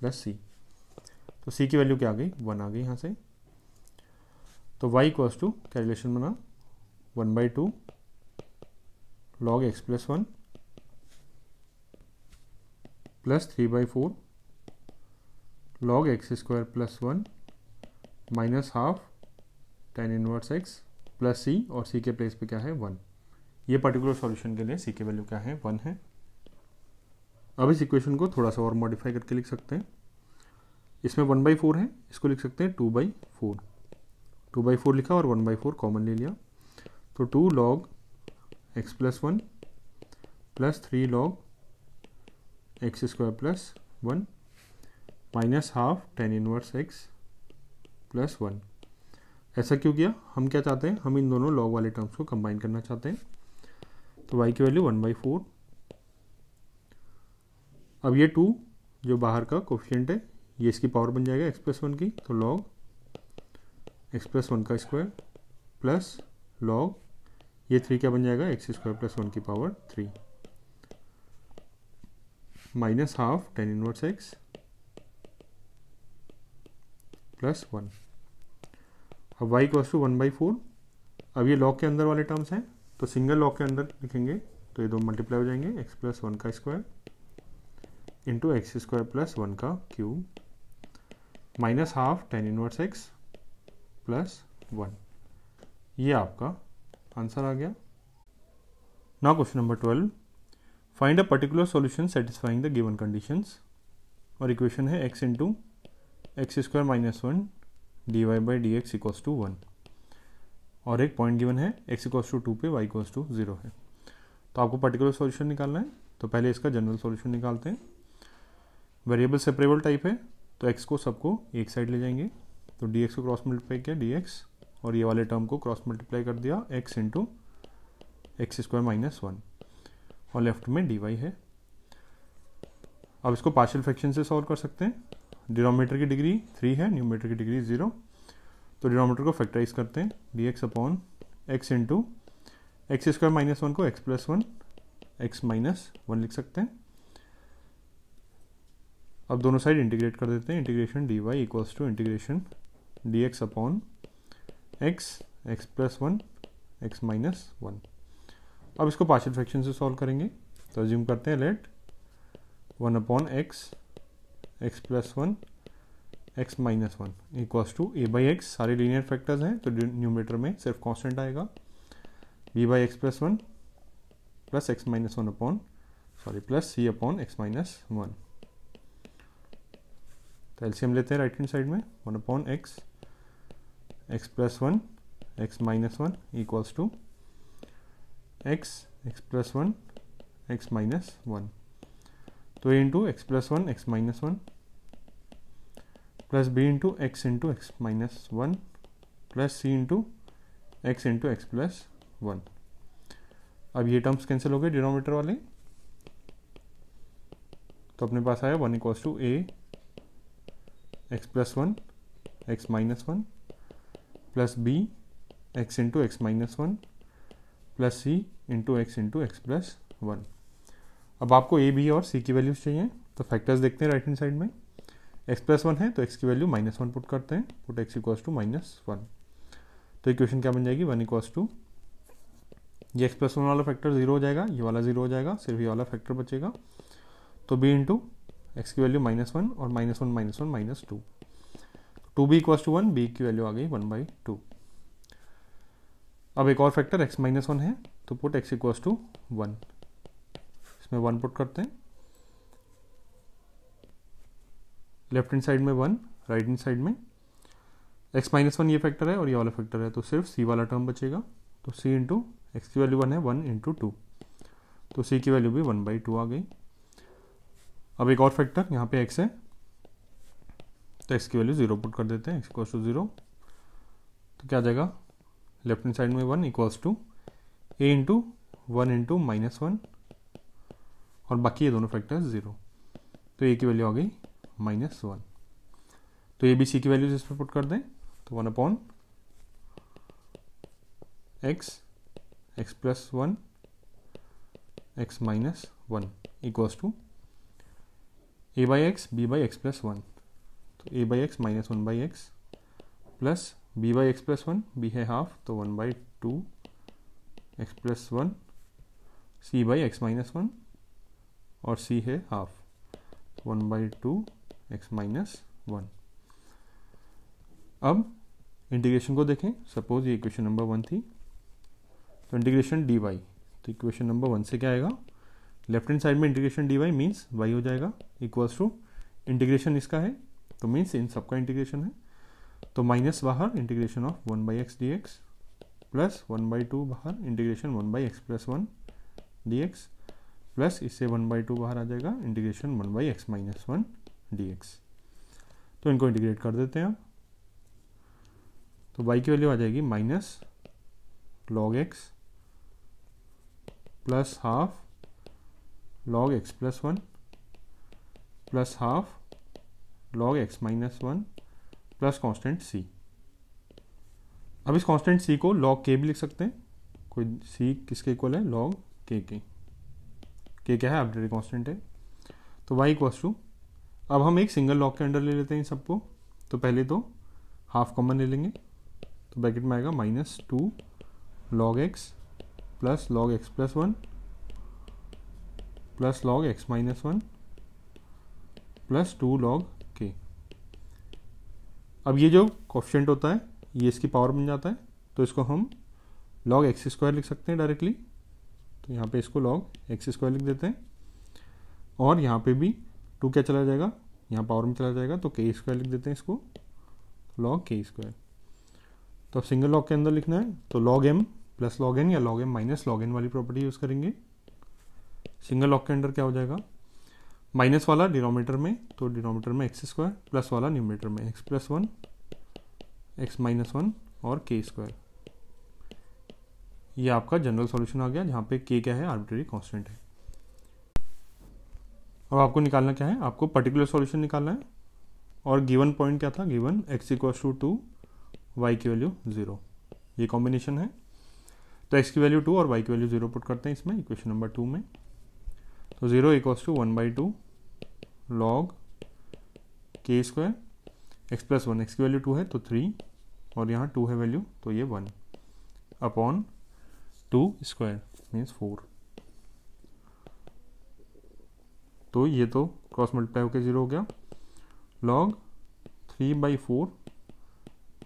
प्लस सी तो सी की वैल्यू क्या आ गई? वन आ गई यहाँ से। तो वाई इक्वल्स टू क्या रिलेशन बना one by two log x plus one plus three by four log x square plus one minus half tan inverse x plus c और सी के प्लेस पे क्या है? वन ये पर्टिकुलर सॉल्यूशन के लिए सी के वैल्यू क्या है? वन है। अब इस इक्वेशन को थोड़ा सा और मॉडिफाई करके लिख सकते हैं। इसमें वन बाई फोर है। इसको लिख सकते हैं two by four two by four लिखा और वन बाई फोर कॉमन ले लिया। तो two log x plus one plus three log x square plus one minus half tan inverse x plus one ऐसा क्यों किया? हम क्या चाहते हैं? हम इन दोनों लॉग वाले टर्म्स को कंबाइन करना चाहते हैं। तो वाई की वैल्यू वन बाई फोर अब ये टू जो बाहर का कोफिशियंट है, ये इसकी पावर बन जाएगा एक्स प्लस वन की। तो लॉग एक्स प्लस वन का स्क्वायर प्लस लॉग ये थ्री क्या बन जाएगा? एक्स स्क्वायर प्लस वन की power three minus half tan inverse x plus one अब y cos to one by four अब ये लॉग के अंदर वाले टर्म्स हैं तो सिंगल लॉग के अंदर लिखेंगे तो ये दो मल्टीप्लाई हो जाएँगे एक्स प्लस वन का square into x square plus one का cube minus half tan inverse x plus one ये आपका आंसर आ गया। ना question number twelve find a particular solution satisfying the given conditions और इक्वेशन है x into x square minus one d y by d x equals to one और एक पॉइंट गिवन है एक्स इक्वल्स टू टू पे वाई इक्वल्स टू ज़ीरो है। तो आपको पर्टिकुलर सॉल्यूशन निकालना है। तो पहले इसका जनरल सॉल्यूशन निकालते हैं। वेरिएबल सेपरेबल टाइप है। तो एक्स को सबको एक साइड ले जाएँगे। तो डी एक्स को क्रॉस मल्टीप्लाई किया डी एक्स और ये वाले टर्म को क्रॉस मल्टीप्लाई कर दिया x into x square minus one और लेफ़्ट में डी वाई है। अब इसको पार्शियल फ्रैक्शन से सॉल्व कर सकते हैं। डिनोमीटर की डिग्री थ्री है न्यूमीटर की डिग्री ज़ीरो तो डिनोमीटर को फैक्टराइज करते हैं। D x upon x into x square minus one को x plus one x minus one लिख सकते हैं। अब दोनों साइड इंटीग्रेट कर देते हैं। Integration d y equals to integration d x upon x x plus one x minus one अब इसको पार्शियल फ्रैक्शन से सॉल्व करेंगे। तो अज्यूम करते हैं let one upon x x plus one x minus one equals to a by x सारे लीनियर फैक्टर्स हैं तो न्यूमीटर में सिर्फ़ कांस्टेंट आएगा। B by x plus one plus x minus one upon sorry plus c upon x minus one तो एलसीएम लेते हैं राइट हैंड साइड में। One upon x x plus one x minus one equals to x x plus one x minus one तो a into x plus one x minus one plus b into x into x minus one plus c into x into x plus one अब ये टर्म्स कैंसिल हो गए डिनोमीटर वाले। तो अपने पास आया one equals to a x plus one x minus one plus b x into x minus one plus c into x into x plus one अब आपको ए बी और सी की वैल्यूज़ चाहिए तो फैक्टर्स देखते हैं राइट हैंड साइड में। एक्स प्लस वन है तो एक्स की वैल्यू माइनस वन पुट करते हैं put x equals to minus one तो इक्वेशन क्या बन जाएगी? वन इक्वल्स टू ये एक्स प्लस वन वाला फैक्टर ज़ीरो हो जाएगा, ये वाला ज़ीरो हो जाएगा, सिर्फ़ ये वाला फैक्टर बचेगा। तो बी इंटू एक्स की वैल्यू माइनस वन और minus one minus one minus two two b equals to one b की वैल्यू आ गई वन बाई टू अब एक और फैक्टर एक्स माइनस वन है तो put x equals to one इसमें वन पुट करते हैं। लेफ़्ट हैंड साइड में वन राइट हैंड साइड में। एक्स माइनस वन ये फैक्टर है और ये वाला फैक्टर है तो सिर्फ़ सी वाला टर्म बचेगा। तो सी इंटू एक्स की वैल्यू वन है वन इंटू टू तो सी की वैल्यू भी वन बाई टू आ गई। अब एक और फैक्टर यहाँ पे एक्स है। तो एक्स की वैल्यू ज़ीरो पुट कर देते हैं एक्स इक्वल्स टू ज़ीरो तो क्या आ जाएगा? लेफ़्ट हैंड साइड में one equals to a into one into minus one और बाकी ये दोनों फैक्टर्स ज़ीरो तो ए की वैल्यू आ गई माइनस वन तो ए बी सी की वैल्यूज़ इस पर पुट कर दें तो one upon x x plus one x minus one equals to a by x b by x plus one तो a by x minus one by x plus b by x plus one b है हाफ़ तो one by two x plus one c by x minus one और सी है half one by two x minus one अब इंटीग्रेशन को देखें. सपोज़ ये इक्वेशन नंबर वन थी. तो इंटीग्रेशन डी वाई तो इक्वेशन नंबर वन से क्या आएगा? लेफ़्ट हैंड साइड में integration d y means y हो जाएगा इक्वल्स टू इंटीग्रेशन इसका है. तो मीन्स इन सबका इंटीग्रेशन है. तो माइनस बाहर integration of one by x d x plus one by two बाहर integration one by x plus one d x plus इससे वन बाई टू बाहर आ जाएगा integration one by x minus one d x तो इनको इंटीग्रेट कर देते हैं अब तो वाई की वैल्यू आ जाएगी minus log x plus half log x plus one plus half log x minus one plus constant c अब इस कांस्टेंट सी को लॉग के भी लिख सकते हैं। कोई सी किसके इक्वल है? लॉग के के। के क्या है? आर्बिट्रेरी कांस्टेंट है। तो वाई इक्वल्स टू अब हम एक सिंगल लॉक के अंडर ले लेते हैं इन सबको। तो पहले तो हाफ़ कॉमन ले लेंगे। तो ब्रैकेट में आएगा minus two log x plus log x plus one plus log x minus one plus two log k अब ये जो कॉफिशेंट होता है ये इसकी पावर बन जाता है तो इसको हम लॉग एक्स स्क्वायर लिख सकते हैं डायरेक्टली तो यहाँ पे इसको लॉग एक्स स्क्वायर लिख देते हैं। और यहाँ पे भी टू क्या चला जाएगा? यहाँ पावर में चला जाएगा तो के स्क्वायर लिख देते हैं इसको लॉग के स्क्वायर तो अब सिंगल लॉग के अंदर लिखना है तो log m plus log n या log m minus log n वाली प्रॉपर्टी यूज़ करेंगे। सिंगल लॉग के अंदर क्या हो जाएगा? माइनस वाला डिनोमीटर में तो डिनोमीटर में एक्स स्क्वायर प्लस वाला न्यूमीटर में x plus one x minus one और के स्क्वायर ये आपका जनरल सॉल्यूशन आ गया, जहाँ पे के क्या है? आर्बिट्री कांस्टेंट है. अब आपको निकालना क्या है? आपको पर्टिकुलर सॉल्यूशन निकालना है और गिवन पॉइंट क्या था? Given x इक्व to two y की वैल्यू ज़ीरो ये कॉम्बिनेशन है. तो एक्स की वैल्यू टू और वाई की वैल्यू ज़ीरो पुट करते हैं इसमें इक्वेशन नंबर टू में. तो zero equals to one by two log k square x plus one x की वैल्यू टू है तो थ्री और यहाँ टू है वैल्यू तो ये one upon two square means four तो ये तो क्रॉस मल्टीप्लाई होकर ज़ीरो हो गया। Log three by four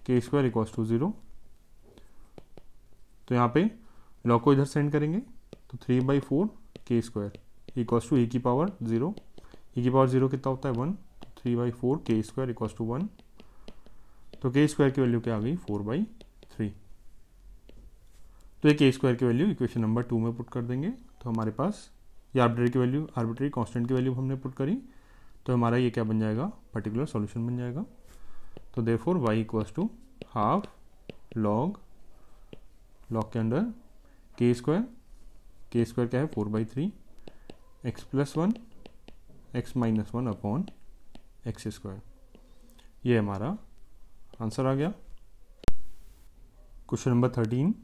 k square equals to zero तो यहाँ पे लॉग को इधर सेंड करेंगे तो three by four k square equals to a की पावर ज़ीरो ए की पावर ज़ीरो कितना होता है? One three by four k square equals to one तो के स्क्वायर की वैल्यू क्या आ गई? फोर बाई थ्री तो ये के स्क्वायर की वैल्यू इक्वेशन नंबर टू में पुट कर देंगे। तो हमारे पास ये आर्बिट्री की वैल्यू आर्बिट्री कांस्टेंट की वैल्यू हमने पुट करी। तो हमारा ये क्या बन जाएगा? पर्टिकुलर सॉल्यूशन बन जाएगा। तो therefore y equals to half log log के under k square k square क्या है? Four by three x plus one x minus one upon x square ये हमारा आंसर आ गया। Question number thirteen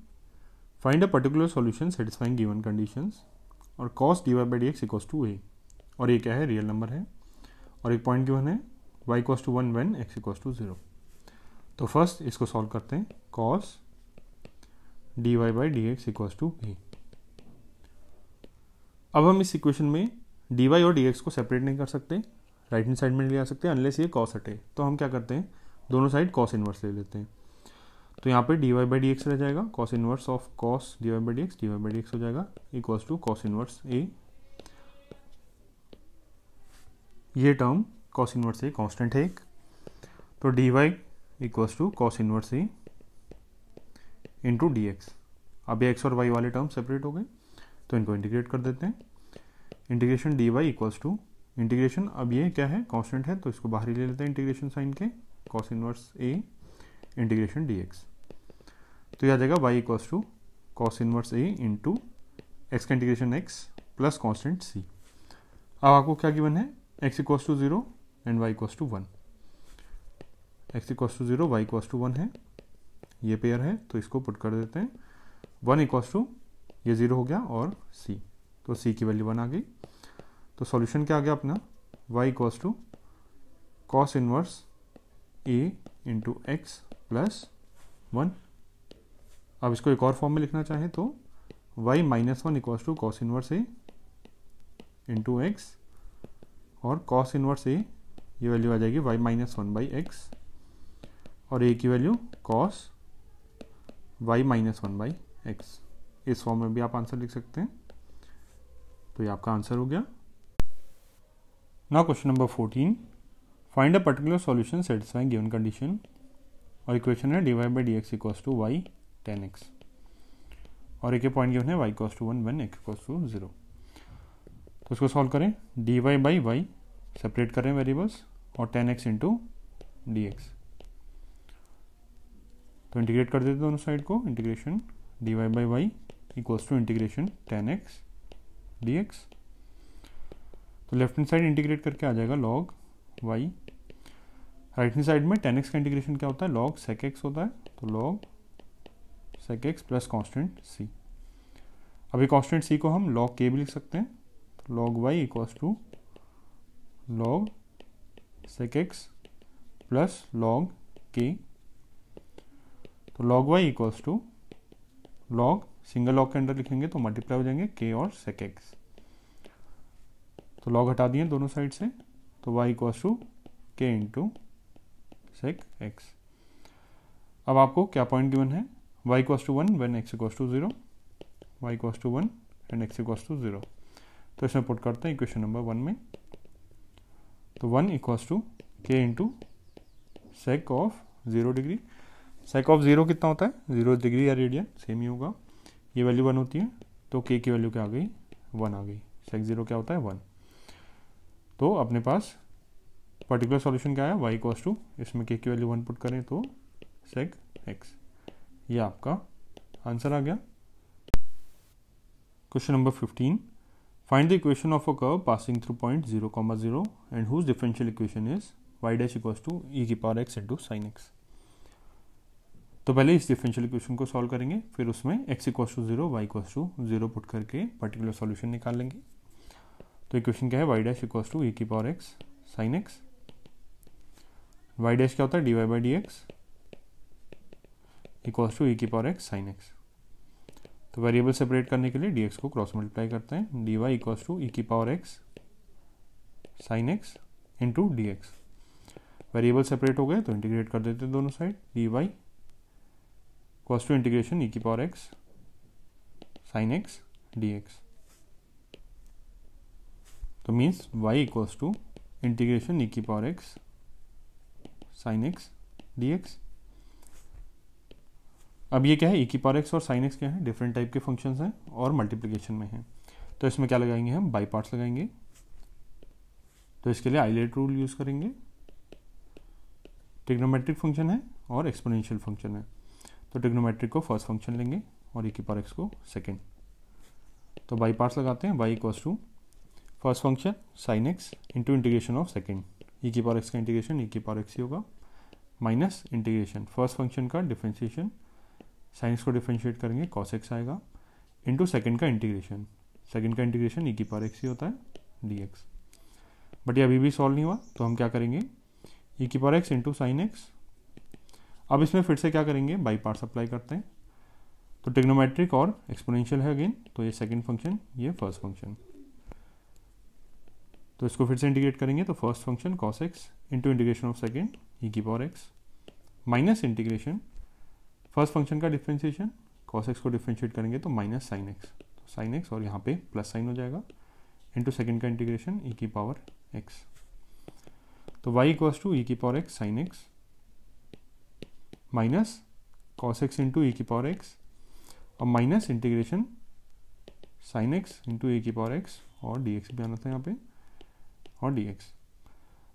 find a particular solution satisfying given conditions और cos d y by d x equals to a और ये क्या है? रियल नंबर है। और एक पॉइंट गिवन है। Y equals to one one x equals to zero तो फ़र्स्ट इसको सॉल्व करते हैं। Cos d y by d x equals to a अब हम इस इक्वेशन में डी वाई और डी एक्स को सेपरेट नहीं कर सकते। राइट हैंड साइड में ले आ सकते। हैं अनलेस ये कॉस हटे। तो हम क्या करते हैं? दोनों साइड कॉस इनवर्स ले लेते हैं। तो यहाँ पे d y by d x रह जाएगा। Cos inverse of cos d y by d x d y by d x हो जाएगा। Equals to cos inverse a ये term cos inverse a constant है एक। तो d y equals to cos inverse a into d x अब एक्स और वाई वाले टर्म सेपरेट हो गए तो इनको इंटीग्रेट कर देते हैं। Integration d y equals to integration अब ये क्या है? कांस्टेंट है तो इसको बाहर ही ले लेते हैं इंटीग्रेशन साइन के। Cos inverse a integration d x तो यह आ जाएगा y equals to cos inverse a into x का integration x plus constant c अब आपको क्या गिवन है? X equals to zero and y equals to one x equals to zero y equals to one है. ये पेयर है तो इसको पुट कर देते हैं. वन इक्वल्स टू ये ज़ीरो हो गया और सी तो सी की वैल्यू वन आ गई. तो सॉल्यूशन क्या आ गया अपना? Y equals to cos inverse a into x plus one अब इसको एक और फॉर्म में लिखना चाहें तो y minus one equals to cos inverse a into x और कॉस इनवर्स ए ये वैल्यू आ जाएगी y minus one by x और ए की value cos y minus one by x इस फॉर्म में भी आप आंसर लिख सकते हैं। तो ये आपका आंसर हो गया। ना question number fourteen find a particular solution satisfying given condition और इक्वेशन है d y by d x equals to y tan x और एक पॉइंट गिवन है y equals to one one x equals to zero तो इसको सॉल्व करें. D y by y separate करें वेरिएबल्स और tan x into d x तो इंटीग्रेट कर देते दोनों साइड को. Integration d y by y equals to integration tan x d x तो लेफ़्ट हैंड साइड इंटीग्रेट करके आ जाएगा log y right hand side में टेन एक्स का इंटीग्रेशन क्या होता है? लॉग सेक एक्स होता है तो log sec x plus constant c अभी कॉन्स्टेंट सी को हम लॉग के भी लिख सकते हैं। तो log y equals to log sec x plus log k तो log y equals to log single log के अंदर लिखेंगे तो मल्टीप्लाई हो जाएँगे के और सेक एक्स तो लॉग हटा दिए दोनों साइड से तो y equals to k into sec x अब आपको क्या पॉइंट गिवन है? Y equals to one when x equals to zero y equals to one and x equals to zero तो इसमें पुट करते हैं इक्वेशन नंबर वन में। तो one equals to k into sec of zero degree sec of zero कितना होता है? ज़ीरो डिग्री या रेडियन सेम ही होगा। ये वैल्यू वन होती है। तो के की वैल्यू क्या आ गई? वन आ गई। सेक ज़ीरो क्या होता है? वन तो अपने पास पर्टिकुलर सॉल्यूशन क्या है? वाई कॉस टू इसमें के की वैल्यू वन पुट करें तो सेक एक्स ये आपका आंसर आ गया। Question number fifteen find the equation of a curve passing through point zero comma zero and whose differential equation is y dash equals to e की power x into sine x तो पहले इस डिफरेंशियल इक्वेशन को सॉल्व करेंगे, फिर उसमें x equals to zero y equals to zero put करके पर्टिकुलर सॉल्यूशन निकाल लेंगे। तो इक्वेशन क्या है? Y dash equals to e की power x sine x y dash क्या होता है? D y by d x equals to e की पावर एक्स साइन एक्स तो वेरिएबल सेपरेट करने के लिए एक्स को क्रॉस मल्टीप्लाई करते हैं। D y equals to e की power x sine x into d x variable separate हो गए तो इंटीग्रेट कर देते हैं दोनों side d y equals to integration e की power x sine x d x तो means y equals to integration e की power x sine x d x अब ये क्या है? ई पावर एक्स और साइन एक्स क्या है? डिफरेंट टाइप के फ़ंक्शंस हैं और मल्टीप्लिकेशन में हैं। तो इसमें क्या लगाएँगे हम? बाई पार्ट्स लगाएँगे। तो इसके लिए आईलेट रूल यूज़ करेंगे। टिग्नोमेट्रिक फ़ंक्शन है और एक्सपोनेंशियल फ़ंक्शन है। तो टिग्नोमेट्रिक को फ़र्स्ट फ़ंक्शन लेंगे और ई पावर एक्स को सेकेंड तो बाई पार्ट्स लगाते हैं। Y equals to first function sine x into integration of second e की पावर एक्स का इंटीग्रेशन ई की पावर एक्स ही होगा। माइनस इंटीग्रेशन फ़र्स्ट फ़ंक्शन का डिफ्रेंशिएशन साइंस को डिफ्रेंशिएट करेंगे कॉस एक्स आएगा। इंटू सेकेंड का इंटीग्रेशन सेकेंड का इंटीग्रेशन ई की पावर एक्स ही होता है डी एक्स बट ये अभी भी सॉल्व नहीं हुआ तो हम क्या करेंगे? ई की power x into sine x अब इसमें फिर से क्या करेंगे? बाई पार्ट्स अप्लाई करते हैं। तो टिग्नोमेट्रिक और एक्सपोनेंशियल है अगेन तो ये सेकेंड फ़ंक्शन ये फ़र्स्ट फ़ंक्शन तो इसको फिर से इंटीग्रेट करेंगे तो first function cos x into integration of second e की power x minus integration first function का डिफ्रेंशिएशन कॉस एक्स को डिफ्रेंशिएट करेंगे तो माइनस साइन एक्स तो साइन एक्स और यहाँ पे प्लस साइन हो जाएगा इंटू सेकेंड का इंटीग्रेशन ई की पावर एक्स तो वाई इक्वल्स टू ई की power x sine x minus cos x into e की पावर एक्स और minus integration sine x into a की पावर एक्स और डी एक्स भी आना था यहाँ पे। और डी एक्स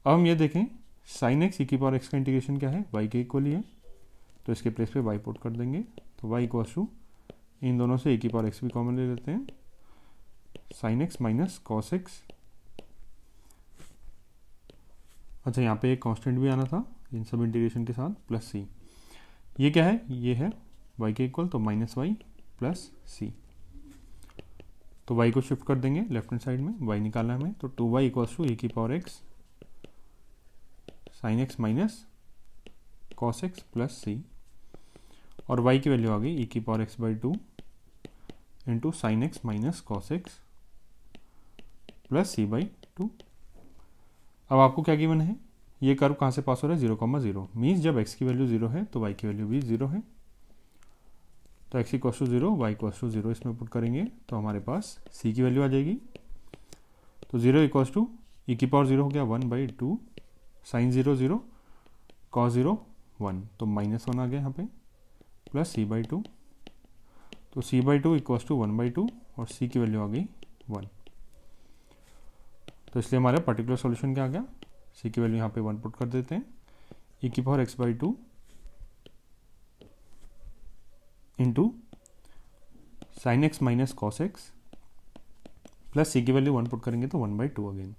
अब हम ये देखें साइन एक्स ई की पावर एक्स का इंटीग्रेशन क्या है? वाई के इक्वल ही है। तो इसके प्लेस पे वाई पुट कर देंगे। तो वाई इक्वल्स टू इन दोनों से ए की पावर एक्स भी कॉमन ले लेते हैं। Sine x minus cos x अच्छा यहाँ पे एक कांस्टेंट भी आना था, इन सब इंटीग्रेशन के साथ प्लस सी ये क्या है? ये है वाई के इक्वल तो माइनस वाई प्लस सी तो वाई को शिफ्ट कर देंगे लेफ़्ट हैंड साइड में निकालना है हमें तो two y equals to a की power x sine x minus cos x plus c और वाई की वैल्यू आ गई ई की power x by two into sine x minus cos x plus c by two अब आपको क्या गिवन है? ये कर्व कहाँ से पास हो रहा है? ज़ीरो कॉमा ज़ीरो मीन्स जब एक्स की वैल्यू ज़ीरो है तो वाई की वैल्यू भी ज़ीरो है। तो x equals to zero y equals to zero इसमें पुट करेंगे तो हमारे पास सी की वैल्यू आ जाएगी। तो ज़ीरो इक्वस टू ई की पावर ज़ीरो हो गया one by two sine zero zero cos zero one तो माइनस वन आ गया यहाँ पे प्लस सी बाई टू तो C by to equals to one by two और सी की वैल्यू आ गई वन तो इसलिए हमारा पर्टिकुलर सॉल्यूशन क्या आ गया? सी की वैल्यू यहाँ पे वन पुट कर देते हैं। ई की power x by two into sine x minus cos x plus c की वैल्यू वन पुट करेंगे तो वन बाई टू अगेन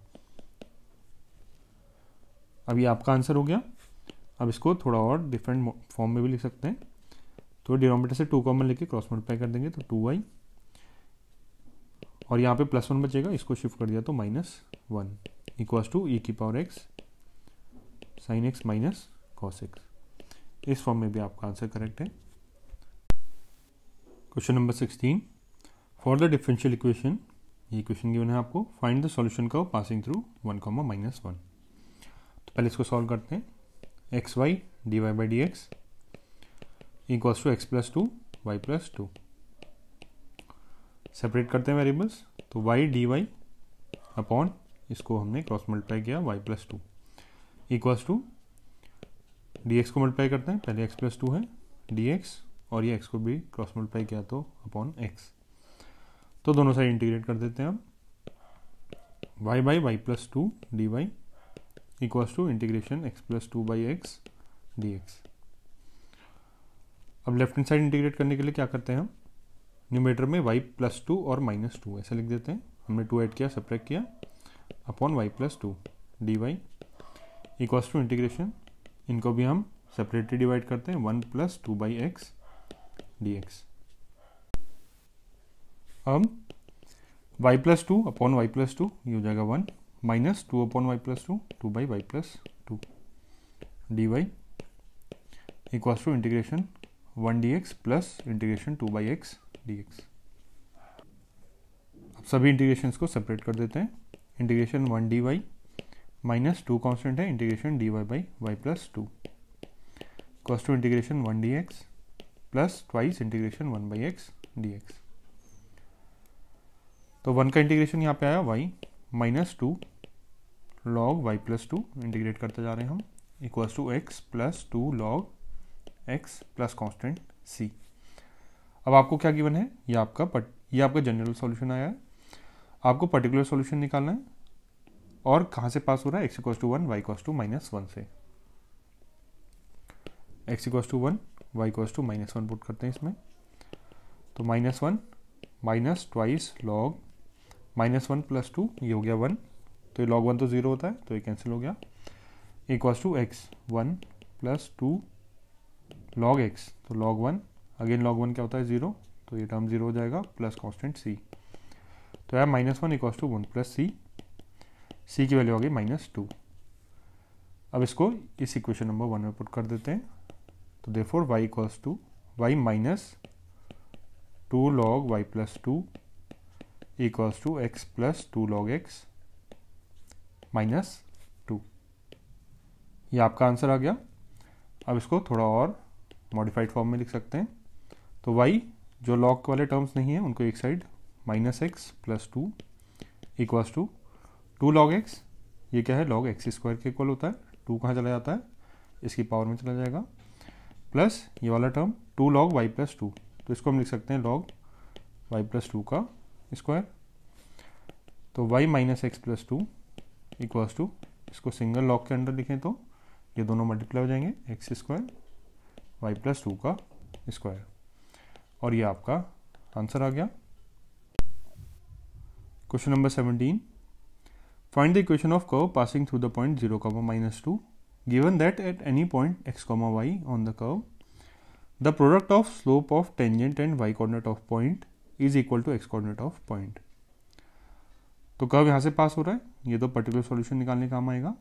अब ये आपका आंसर हो गया। अब इसको थोड़ा और डिफरेंट फॉर्म में भी लिख सकते हैं। तो डिनोमीटर से टू कॉमन लेके क्रॉस मल्टीप्लाई कर देंगे तो टू वाई और यहाँ पे प्लस वन बचेगा, इसको शिफ्ट कर दिया तो minus one equals to e की power x sine x minus cos x इस फॉर्म में भी आपका आंसर करेक्ट है। Question number sixteen for the differential equation ये क्वेश्चन गिवन है आपको फाइंड द सॉल्यूशन का passing through one comma minus one तो पहले इसको सॉल्व करते हैं. X y d y by d x equals to x plus two y plus two separate करते हैं वेरिएबल्स तो वाई डी वाई अपॉन इसको हमने क्रॉस मल्टीप्लाई किया y plus two equals to d x को मल्टीप्लाई करते हैं. पहले एक्स प्लस टू है डी एक्स और ये एक्स को भी क्रॉस मल्टीप्लाई किया तो अपॉन एक्स तो दोनों साइड इंटीग्रेट कर देते हैं हम। Y by y plus two d y equals to integration x plus two by x d x अब लेफ़्ट हैंड साइड इंटीग्रेट करने के लिए क्या करते हैं हम? न्यूमेटर में वाई प्लस टू और माइनस टू ऐसा लिख देते हैं। हमने टू ऐड किया सब्ट्रैक्ट किया upon y plus two d y equals to integration इनको भी हम सेपरेटली डिवाइड करते हैं one plus two by x x अब y plus two upon y plus two ये हो जाएगा one minus two upon y plus two two by y plus two d y equals to integration one d x plus integration two by x d x अब सभी इंटीग्रेशंस को सेपरेट कर देते हैं। Integration one d y minus two constant है integration d y by y plus two equals to integration one d x plus twice integration one by x d x तो वन का इंटीग्रेशन यहाँ पे आया y minus two log y plus two integrate करते जा रहे हैं हम। Equals to x plus two log x plus constant c अब आपको क्या गिवन है? ये आपका पट ये आपका जनरल सॉल्यूशन आया है। आपको पर्टिकुलर सॉल्यूशन निकालना है और कहाँ से पास हो रहा है? X equals to one y cos two minus one से। X equals to one y cos two minus one put करते हैं इसमें। तो minus one minus twice log minus one plus two ये हो गया वन तो ये लॉग वन तो ज़ीरो होता है तो ये कैंसिल हो गया। Equals to x one plus two log x तो log one again log one क्या होता है? ज़ीरो तो ये टर्म ज़ीरो हो जाएगा प्लस कॉन्स्टेंट सी तो यार minus one equals to one plus c c की वैल्यू आ गई माइनस टू अब इसको इस इक्वेशन नंबर वन में पुट कर देते हैं। तो दे four y equals to y minus two log y plus two equals to x plus two log x minus two ये आपका आंसर आ गया। अब इसको थोड़ा और मॉडिफाइड फॉर्म में लिख सकते हैं। तो y, जो लॉग वाले टर्म्स नहीं है, उनको एक side minus x plus two equals to two log x ये क्या है? लॉग एक्स स्क्वायर के इक्वल होता है। टू कहाँ चला जाता है? इसकी पावर में चला जाएगा। प्लस ये वाला term two log y plus two तो इसको हम लिख सकते हैं लॉग वाई प्लस टू का स्क्वायर तो y minus x plus two equals to इसको सिंगल लॉग के अंडर लिखें तो ये दोनों मल्टीप्लाई हो जाएँगे x square y plus two का स्क्वायर और ये आपका आंसर आ गया। Question number seventeen find the equation of curve passing through the point zero comma minus two given that at any point x comma y on the curve, the product of slope of tangent and y coordinate of point is equal to x coordinate of point तो कर्व यहाँ से पास हो रहा है। ये तो पर्टिकुलर सॉल्यूशन निकालने काम आएगा।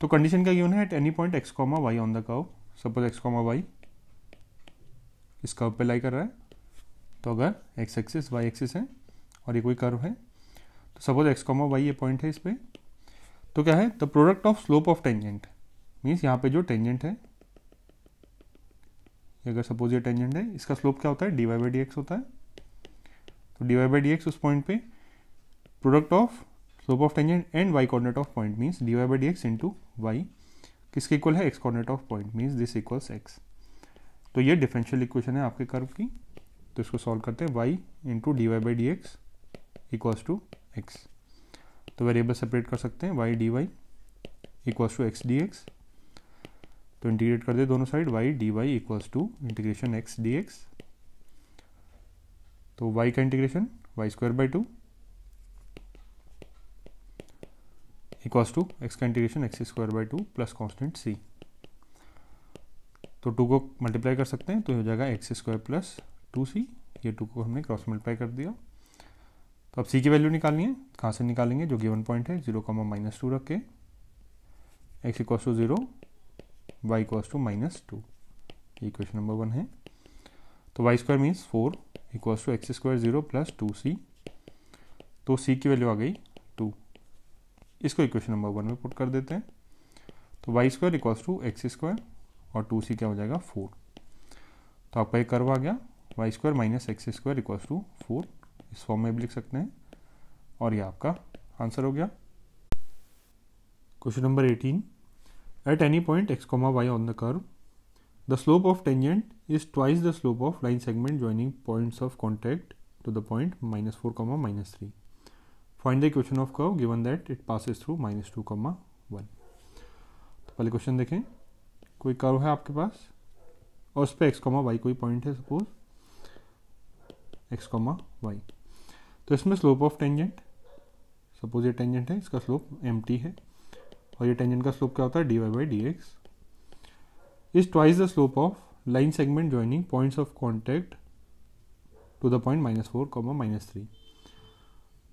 तो कंडीशन क्या गिवन है? At any point x comma y on the curve suppose x comma y इस कर्व पे लाई कर रहा है। तो अगर एक्स एक्सिस वाई एक्सिस है और ये कोई कर्व है तो सपोज़ एक्स कॉमा वाई ये पॉइंट है इस पर तो क्या है? The product of slope of tangent means यहाँ पे जो टेंजेंट है अगर सपोज़ ये टेंजेंट है, इसका स्लोप क्या होता है? D y by d x होता है। तो d y by d x उस पॉइंट पे product of slope of tangent and y coordinate of point means d y by d x into y किसके इक्वल है? X coordinate of point means this equals x तो ये डिफरेंशियल इक्वेशन है आपके कर्व की। तो इसको सॉल्व करते हैं y into d y by d x equals to x तो वेरिएबल सेपरेट कर सकते हैं y d y equals to x d x तो इंटीग्रेट कर दे दोनों side y d y equals to integration x d x तो y का integration y square by two equals to x का integration x square by two plus constant c तो टू को मल्टीप्लाई कर सकते हैं तो हो जाएगा x square plus two c ये टू को हमने क्रॉस मल्टीप्लाई कर दिया। तो अब सी की वैल्यू निकालनी है। कहाँ से निकालेंगे? जो गिवन पॉइंट है ज़ीरो कॉमा माइनस टू रख के। X equals to zero y equals to minus two equation number one है। तो Y square means four equals to x square zero plus two C तो सी की वैल्यू आ गई टू इसको इक्वेशन नंबर वन में पुट कर देते हैं। तो Y square equals to x square और टू सी क्या हो जाएगा? फोर तो आपका एक कर्व आ गया। Y square minus x square equals to four इस फॉर्म में भी लिख सकते हैं। और ये आपका आंसर हो गया। Question number eighteen at any point x comma y on the curve The slope of tangent is twice the slope of line segment joining points of contact to the point minus 4 comma minus 3. Find the equation of curve given that it passes through minus 2 comma 1. तो पहले क्वेश्चन देखें कोई कर्व है आपके पास और उस पर एक्स कॉमा वाई कोई पॉइंट है सपोज़ एक्स कॉमा वाई तो इसमें स्लोप ऑफ़ टेंजेंट सपोज़ ये टेंजेंट है इसका स्लोप एम है और ये टेंजेंट का स्लोप क्या होता है? D y by d x is twice the slope of line segment joining points of contact to the point minus four comma minus three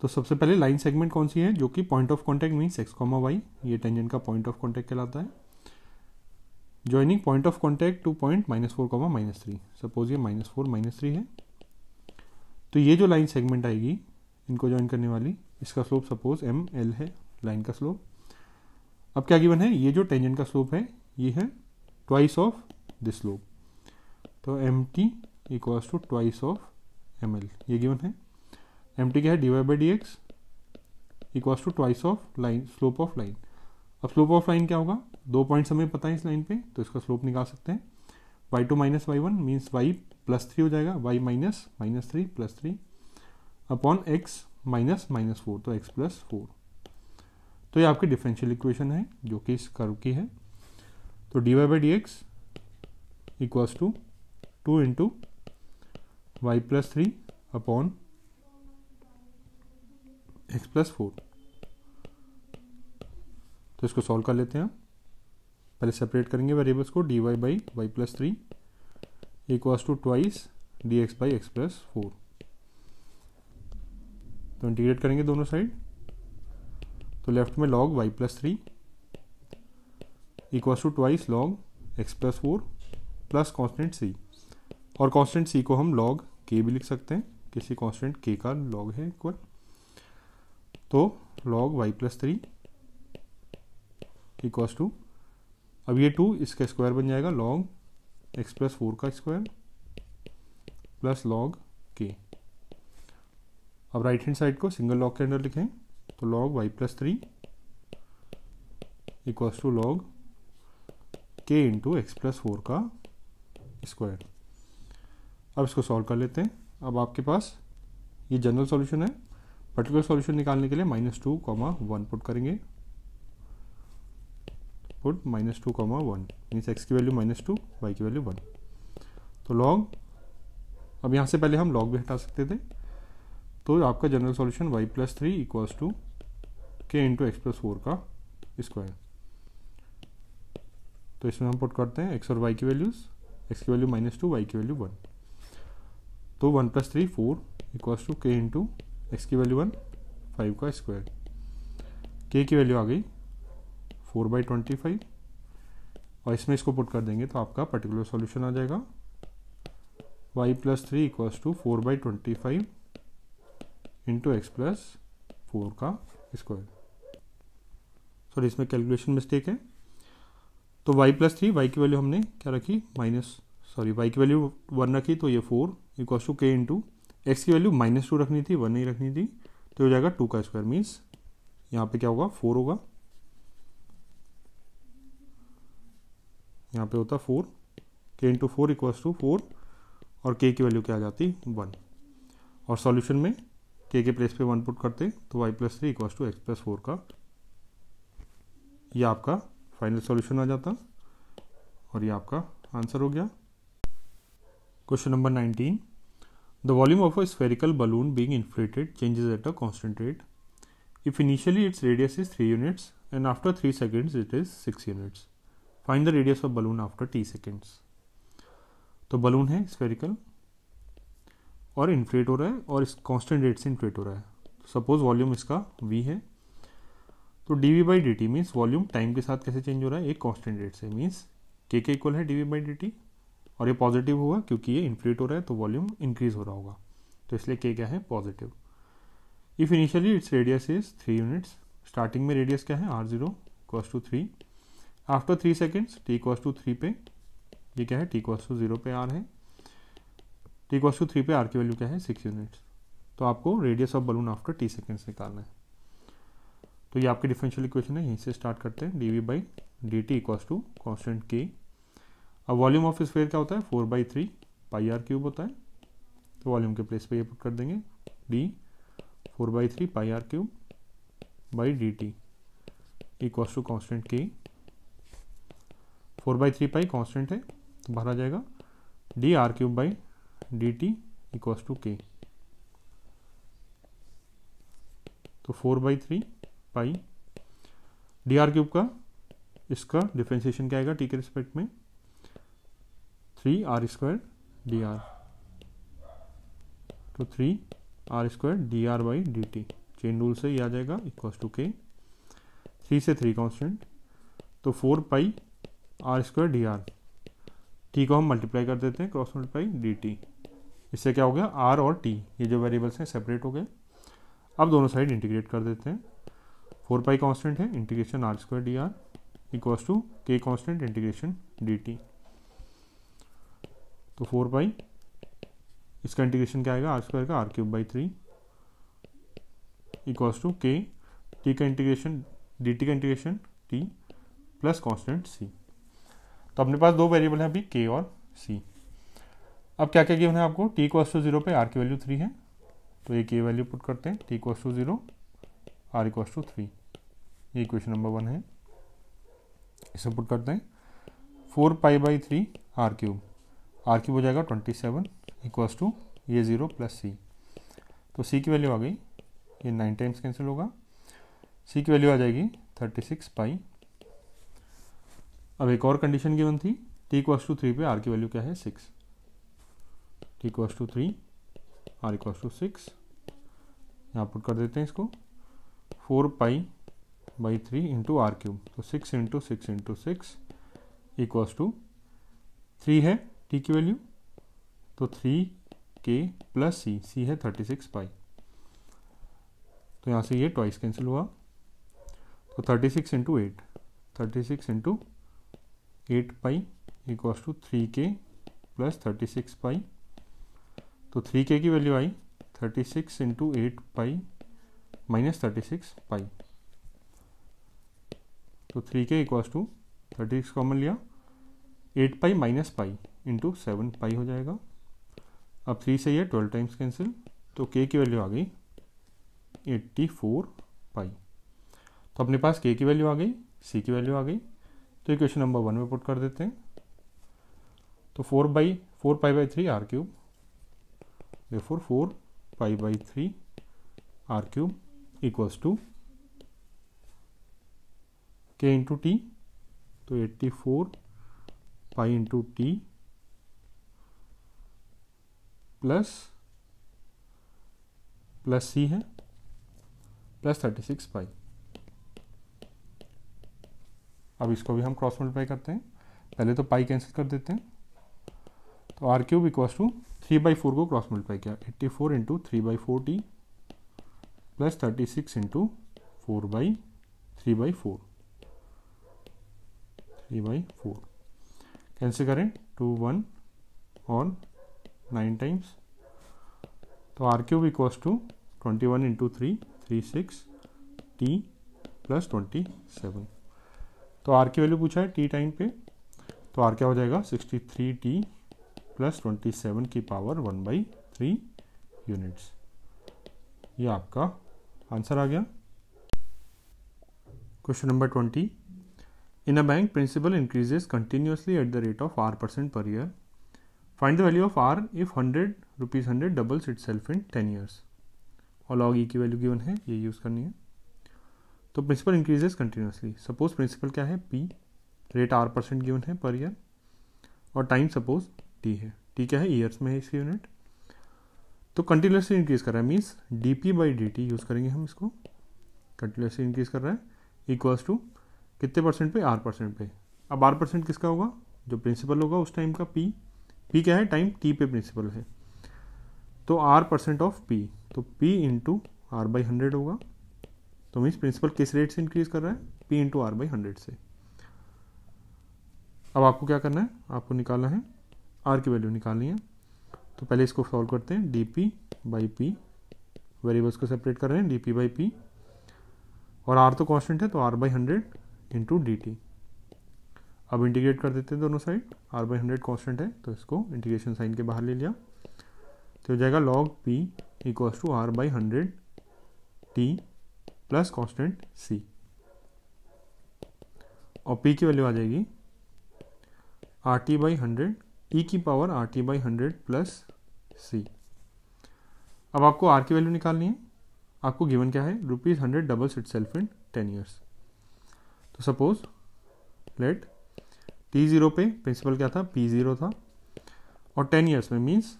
तो सबसे पहले लाइन सेगमेंट कौन सी है? जो कि point of contact means x comma y ये टेंजेंट का पॉइंट ऑफ़ कॉन्टैक्ट कहलाता है. Joining point of contact to point minus four comma minus three suppose ये माइनस फोर माइनस थ्री है. तो ये जो लाइन सेगमेंट आएगी, इनको ज्वाइन करने वाली, इसका स्लोप सपोज़ एम एल है लाइन का स्लोप अब क्या गिवन है? ये जो टेंजेंट का स्लोप है, ये है ट्वाइस ऑफ़ दिस स्लोप तो m t equals to twice of m l ये गिवन है? एम टी क्या है? D y by d x equals to twice of line slope of line अब स्लोप ऑफ़ लाइन क्या होगा? दो पॉइंट्स हमें पता है इस लाइन पे तो इसका स्लोप निकाल सकते हैं। Y two minus y one means y plus three हो जाएगा। Y minus minus three plus three upon x minus minus four तो एक्स प्लस फोर तो ये आपकी डिफरेंशियल इक्वेशन है, जो कि इस कर्व की है। तो d y by d x equals to two into y plus three upon x plus four तो इसको सॉल्व कर लेते हैं पहले सेपरेट करेंगे वेरिएबल्स को d y by y plus three equals to twice d x by x plus four तो इंटीग्रेट करेंगे दोनों साइड तो लेफ़्ट में log y plus three इक्व to twice log x plus four plus constant c और कॉन्स्टेंट सी को हम लॉग के भी लिख सकते हैं। किसी कॉन्स्टेंट के का लॉग है इक्वल तो log y plus three equals to अब ये टू इसका स्क्वायर बन जाएगा लॉग एक्स प्लस फोर का स्क्वायर प्लस लॉग के अब राइट हैंड साइड को सिंगल लॉग के अंदर लिखें। तो log y plus three equals to log k into x plus four का स्क्वायर अब इसको सॉल्व कर लेते हैं। अब आपके पास ये जनरल सॉल्यूशन है। पर्टिकुलर सॉल्यूशन निकालने के लिए minus two comma one put करेंगे। Put minus two comma one means x की वैल्यू माइनस टू वाई की वैल्यू वन तो लॉग अब यहाँ से पहले हम लॉग भी हटा सकते थे। तो आपका general solution y plus three equals to k into x plus four का स्क्वायर तो इसमें हम पुट करते हैं एक्स और वाई की वैल्यूज़ एक्स की वैल्यू माइनस टू वाई की वैल्यू वन तो one plus three four equals to k into x की वैल्यू वन फाइव का स्क्वायर के की वैल्यू आ गई फोर बाई ट्वेंटी फाइव और इसमें इसको पुट कर देंगे तो आपका पर्टिकुलर सॉल्यूशन आ जाएगा. Y plus three equals to four by twenty five into x plus four का स्क्वायर सॉरी इसमें कैलकुलेशन मिस्टेक है। तो वाई प्लस थ्री वाई की वैल्यू हमने क्या रखी? माइनस सॉरी वाई की वैल्यू वन रखी तो ये four equals to k into x की वैल्यू माइनस टू रखनी थी वन नहीं रखनी थी तो हो जाएगा टू का स्क्वायर मीन्स यहाँ पे क्या होगा? फोर होगा। यहाँ पे होता four k into four equals to four और के की वैल्यू क्या आ जाती? वन और सॉल्यूशन में के के प्लेस पे वन पुट करते तो y plus three equals to x plus four का ये आपका फाइनल सॉल्यूशन आ जाता। और ये आपका आंसर हो गया। Question number nineteen the volume of a spherical balloon being inflated changes at a constant rate if initially its radius is 3 units, and after 3 seconds it is 6 units. Find the radius of balloon after t seconds तो बलून है स्फेरिकल और इन्फ्लेट हो रहा है, और इस कांस्टेंट रेट से इन्फ्लेट हो रहा है। सपोज़ वॉल्यूम इसका वी है। तो d v by d t means volume time के साथ कैसे चेंज हो रहा है? एक कॉन्स्टेंट रेट से मीन्स के के इक्वल है d v by d t और ये पॉजिटिव होगा क्योंकि ये इन्फ्लेट हो रहा है तो वॉल्यूम इंक्रीज हो रहा होगा। तो इसलिए के क्या है? Positive if initially its radius is three units starting में रेडियस क्या है? R zero equals to three after three seconds t equals to three पे, ये क्या है? टी कॉस टू ज़ीरो पे आर है। टी कॉस टू थ्री पे आर की वैल्यू क्या है? सिक्स यूनिट्स तो आपको radius of balloon after t seconds निकालना है। तो ये आपकी डिफरेंशियल इक्वेशन है, यहीं से स्टार्ट करते हैं d v by d t equals to constant k अब वॉल्यूम ऑफ़ स्फेयर क्या होता है? Four by three pi r cube होता है। तो वॉल्यूम के प्लेस पे ये पुट कर देंगे d four by three pi r cube by d t equals to constant k four by three pi constant है तो बाहर आ जाएगा d r cube by d t equals to k तो four by three pi. D r cube का, इसका डिफ्रेंसिएशन क्या आएगा? टी के रिस्पेक्ट में? Three r square d r तो three r square d r by d t chain rule से ही आ जाएगा इक्वल टू के थ्री से थ्री कॉन्स्टेंट तो four pi r square d r t को हम मल्टीप्लाई कर देते हैं क्रॉस मल्टीप्लाई डी टी इससे क्या हो गया? आर और टी ये जो वेरिएबल्स हैं सेपरेट हो गए। अब दोनों साइड इंटीग्रेट कर देते हैं। फोर पाई कॉन्स्टेंट है, integration r square d r equals to k constant integration d t. तो फोर पाई, इसका इंटीग्रेशन क्या आएगा? आर स्क्वायर का r cube by three equals to k, t का इंटीग्रेशन, डी टी का integration t plus constant c. तो अपने पास दो वेरिएबल हैं अभी, के और सी। अब क्या क्या गिवन है आपको? टी इक्वल्स टू ज़ीरो पे आर की वैल्यू थ्री है। तो ये के वैल्यू पुट करते हैं, T equals to zero, are equals to three. ये क्वेश्चन नंबर वन है। इसे पुट करते हैं। Four pi by three are cube R cube हो जाएगा ट्वेंटी सेवन इक्वल्स टू ये ज़ीरो प्लस सी तो सी की वैल्यू आ गई। ये नाइन टाइम्स कैंसिल होगा। सी की वैल्यू आ जाएगी थर्टी सिक्स पाई अब एक और कंडीशन गिवन थी। टी इक्वल्स टू थ्री पे आर की वैल्यू क्या है? Six t equals to three r equals to six यहाँ पुट कर देते हैं इसको। Four pi by three into r cube तो six into six into six equals to three है टी की वैल्यू तो three k plus c c है थर्टी सिक्स पाई तो यहाँ से ये ट्वाइस कैंसिल हुआ। तो thirty six into eight thirty six into eight pi equals to three k plus thirty six pi तो थ्री के की वैल्यू आई. Thirty six into eight pi minus thirty six pi तो three k equals to thirty six common लिया। Eight pi minus pi into seven pi हो जाएगा। अब थ्री से ये ट्वेल्व टाइम्स कैंसिल तो के की वैल्यू आ गई एट्टी फोर पाई तो अपने पास के की वैल्यू आ गई सी की वैल्यू आ गई तो इक्वेशन नंबर वन में पुट कर देते हैं। तो four by four pi by three r cube four four pi by three r cube equals to k into t तो eighty four pi into t plus plus c है प्लस थर्टी सिक्स पाई अब इसको भी हम क्रॉस मल्टीप्लाई करते हैं। पहले तो पाई कैंसिल कर देते हैं। तो r cube equals to three by four को क्रॉस मल्टीप्लाई किया। Eighty four into three by four t plus thirty six into four by three by four three by four cancel करें टू वन और नाइन टाइम्स तो r cube equals to twenty one into three three six t plus twenty seven तो आर की वैल्यू पूछा है टी टाइम पे। तो आर क्या हो जाएगा? Sixty three t plus twenty seven की power one by three units ये आपका आंसर आ गया। Question number twenty a bank principal increases continuously at the rate of r percent per year find the value of r if hundred rupees hundred doubles itself in ten years और लॉग ई की वैल्यू गिवन है, ये यूज़ करनी है। तो principal increases continuously suppose principal क्या है? P rate r percent given है पर ईयर और टाइम सपोज़ टी है। टी क्या है? ईयर्स में है इसकी यूनिट तो कंटिन्यूसली इंक्रीज कर रहा है means d p by d t use करेंगे हम इसको। कंटिन्यूसली इंक्रीज कर रहा है इक्वल्स टू कितने परसेंट पे? आर परसेंट पे। अब आर परसेंट किसका होगा? जो प्रिंसिपल होगा उस टाइम का पी पी क्या है? टाइम टी पे प्रिंसिपल है। तो आर परसेंट ऑफ़ पी तो p into r by hundred होगा। तो मीन्स प्रिंसिपल किस रेट से इंक्रीज कर रहा है? P into r by hundred से। अब आपको क्या करना है? आपको निकालना है। आर की वैल्यू निकालनी है। तो पहले इसको सॉल्व करते हैं। D p by p variables को सेपरेट कर रहे हैं। डी पी बाई पी और आर तो कांस्टेंट है तो r by hundred into d t अब इंटीग्रेट कर देते हैं दोनों side r by hundred constant है तो इसको इंटीग्रेशन साइन के बाहर ले लिया। तो हो जाएगा log p equals to r by hundred t plus constant c और पी की वैल्यू आ जाएगी r t by hundred e की power r t by hundred plus c अब आपको आर की वैल्यू निकालनी है। आपको गिवन क्या है? Rupees hundred doubles itself in ten years तो सपोज़ लेट टी ज़ीरो पे प्रिंसिपल क्या था? पी ज़ीरो था. और टेन ईयर्स में मीन्स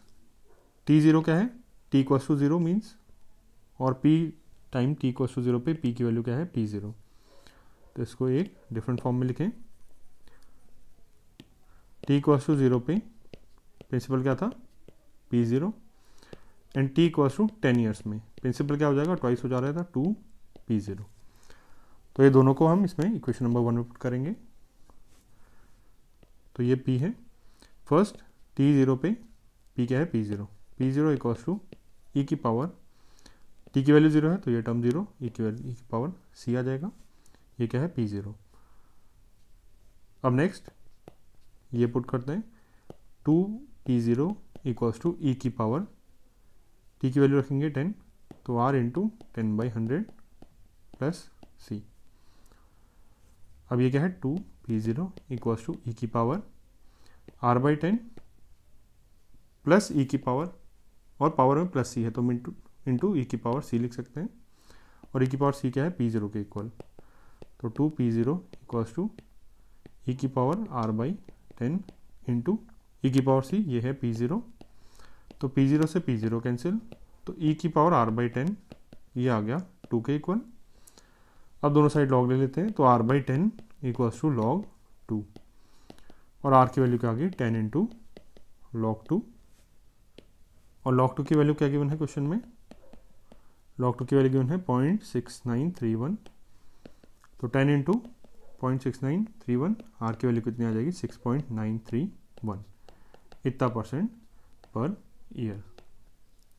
टी ज़ीरो क्या है? T equals to zero means और p time t equals to zero पे पी की वैल्यू क्या है? पी ज़ीरो तो इसको एक डिफरेंट फॉर्म में लिखें. टी इक्वस टू ज़ीरो पे प्रिंसिपल क्या था? P zero and t equals to ten years में प्रिंसिपल क्या हो जाएगा? ट्वाइस हो जा रहा था. टू पी ज़ीरो तो ये दोनों को हम इसमें इक्वेशन नंबर वन में पुट करेंगे। तो ये पी है। फ़र्स्ट टी ज़ीरो पे पी क्या है? P zero p zero equals to e की पावर टी की वैल्यू ज़ीरो है तो ये टर्म ज़ीरो ई की वैल्यू ई की पावर सी आ जाएगा। ये क्या है? पी ज़ीरो अब नेक्स्ट ये पुट करते हैं। Two p zero equals to e की पावर टी की वैल्यू रखेंगे टेन तो r into ten by hundred plus c अब ये क्या है? Two p zero equals to e की power r by ten plus e की पावर और पावर में प्लस सी है तो हम इंटू इंटू ई की पावर सी लिख सकते हैं। और ई की पावर सी क्या है? पी ज़ीरो के इक्वल। तो two p zero equals to e की power r by ten into e की पावर सी, ये है पी ज़ीरो। तो पी ज़ीरो से पी ज़ीरो कैंसिल। तो ई की पावर आर बाई टेन, ये आ गया टू के इक्वल। अब दोनों साइड लॉग ले लेते हैं तो r by ten equals to log two और आर की वैल्यू क्या आ गई? टेन इंटू लॉग टू और लॉग टू की वैल्यू क्या गिवन है क्वेश्चन में? लॉग टू की वैल्यू गिवन है point six nine three one तो ten into point six nine three one r की वैल्यू कितनी आ जाएगी? Six point nine three one इतना परसेंट पर ईयर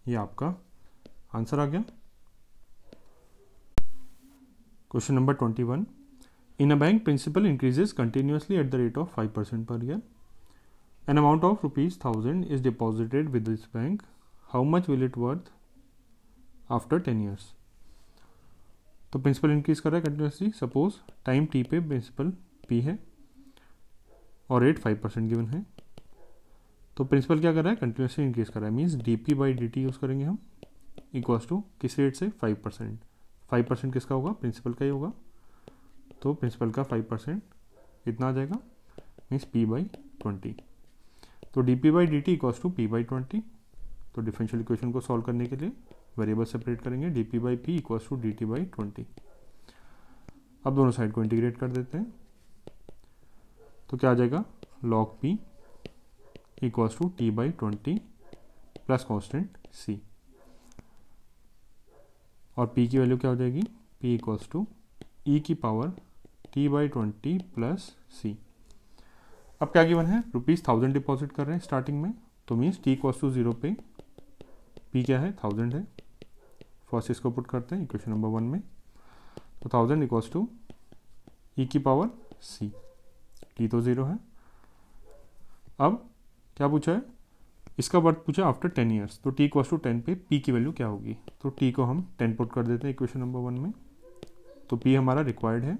ये आपका आंसर आ गया। Question number twenty one in a bank principal increases continuously at the rate of five percent per year an amount of rupees thousand is deposited with this bank how much will it worth after ten years तो प्रिंसिपल इंक्रीज कर रहा है कंटिन्यूसली सपोज़ टाइम टी पे प्रिंसिपल पी है और रेट फाइव परसेंट गिवन है. तो प्रिंसिपल क्या कर रहा है? कंटिन्यूसली इंक्रीज कर रहा है. Means d p by d t use करेंगे हम. इक्वल्स टू किस रेट से? फाइव परसेंट फाइव परसेंट किसका होगा? प्रिंसिपल का ही होगा। तो प्रिंसिपल का फाइव परसेंट कितना आ जाएगा मीन्स पी बाई ट्वेंटी तो d p by d t equals to p by twenty तो डिफरेंशियल इक्वेशन को सॉल्व करने के लिए वेरिएबल सेपरेट करेंगे। D p by p equals to d t by twenty अब दोनों साइड को इंटीग्रेट कर देते हैं। तो क्या आ जाएगा? Log p equals to t by twenty plus constant c और पी की वैल्यू क्या हो जाएगी? पी इक्वल्स टू ई की power t by twenty plus c अब क्या गिवन है? रुपीज़ थाउज़ेंड डिपॉजिट कर रहे हैं स्टार्टिंग में तो means t equals to zero पे पी क्या है? थाउज़ेंड है। फ़र्स्ट इसको पुट करते हैं इक्वेशन नंबर वन में। तो थाउज़ेंड इक्वल्स टू ई की पावर सी टी तो ज़ीरो है। अब क्या पूछा है? इसका वर्थ पूछा आफ्टर टेन ईयर्स तो टी इक्वल्स टू टेन पे पी की वैल्यू क्या होगी? तो टी को हम टेन पुट कर देते हैं इक्वेशन नंबर वन में. तो पी हमारा रिक्वायर्ड है.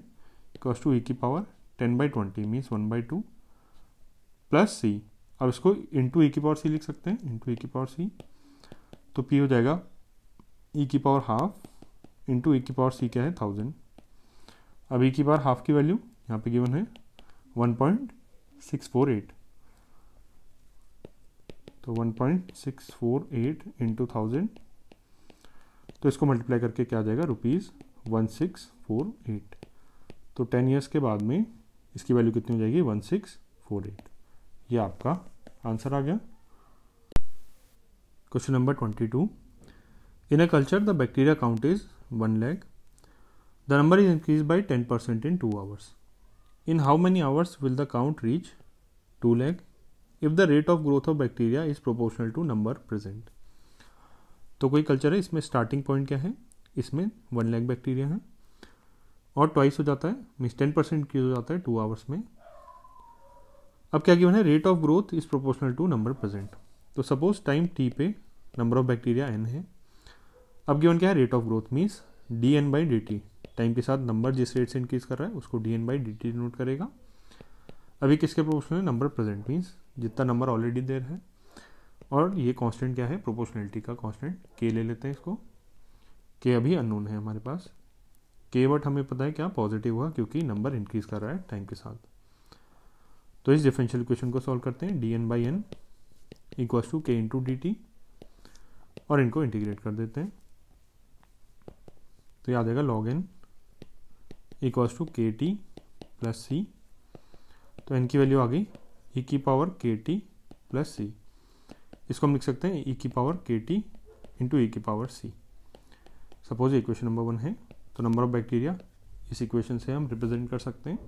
इक्वल्स टू ई की power ten by twenty means one by two plus c अब इसको इंटू ई की पावर सी लिख सकते हैं. इंटू ई की पावर सी तो पी हो जाएगा ई की पावर हाफ़ इंटू ई की पावर सी क्या है? थाउज़ेंड अब ई की पावर हाफ़ की वैल्यू यहाँ पे गिवन है one point six four eight तो one point six four eight into thousand तो इसको मल्टीप्लाई करके क्या आ जाएगा? Rupees one six four eight तो टेन ईयर्स के बाद में इसकी वैल्यू कितनी हो जाएगी? वन सिक्स फोर एट ये आपका आंसर आ गया। Question number twenty two in a culture the bacteria count is one lakh the number is increase by ten percent in two hours in how many hours will the count reach two lakh if the rate of growth of bacteria is proportional to number present तो कोई कल्चर है, इसमें स्टार्टिंग पॉइंट क्या है? इसमें वन लैख बैक्टीरिया है। और ट्वाइस हो जाता है मीन्स टेन परसेंट की हो जाता है? टू आवर्स में। अब क्या गिवन है? Rate of growth is proportional to number present तो सपोज़ टाइम टी पे नंबर ऑफ़ बैक्टीरिया एन है। अब गिवन क्या है? Rate of growth means d n by d t time के साथ नंबर जिस रेट से इंक्रीज कर रहा है, उसको d n by d t note करेगा। अभी किसके प्रोपोर्शनल है नंबर प्रेजेंट मीन्स जितना नंबर ऑलरेडी देर है। और ये कांस्टेंट क्या है? प्रोपोर्शनलिटी का कांस्टेंट के ले लेते हैं इसको। के अभी अननोन है हमारे पास। के बट हमें पता है क्या? पॉजिटिव हुआ क्योंकि नंबर इंक्रीज कर रहा है टाइम के साथ। तो इस डिफरेंशियल इक्वेशन को सॉल्व करते हैं। D n by n equals to k into d t और इनको इंटीग्रेट कर देते हैं। तो याद आएगा log n equals to k t plus c तो एन की वैल्यू आ गई ई की पावर के टी प्लस सी इसको हम लिख सकते हैं ई की पावर के टी इंटू ई की power c suppose equation number one है तो नंबर ऑफ़ बैक्टीरिया इस इक्वेशन से हम रिप्रेजेंट कर सकते हैं।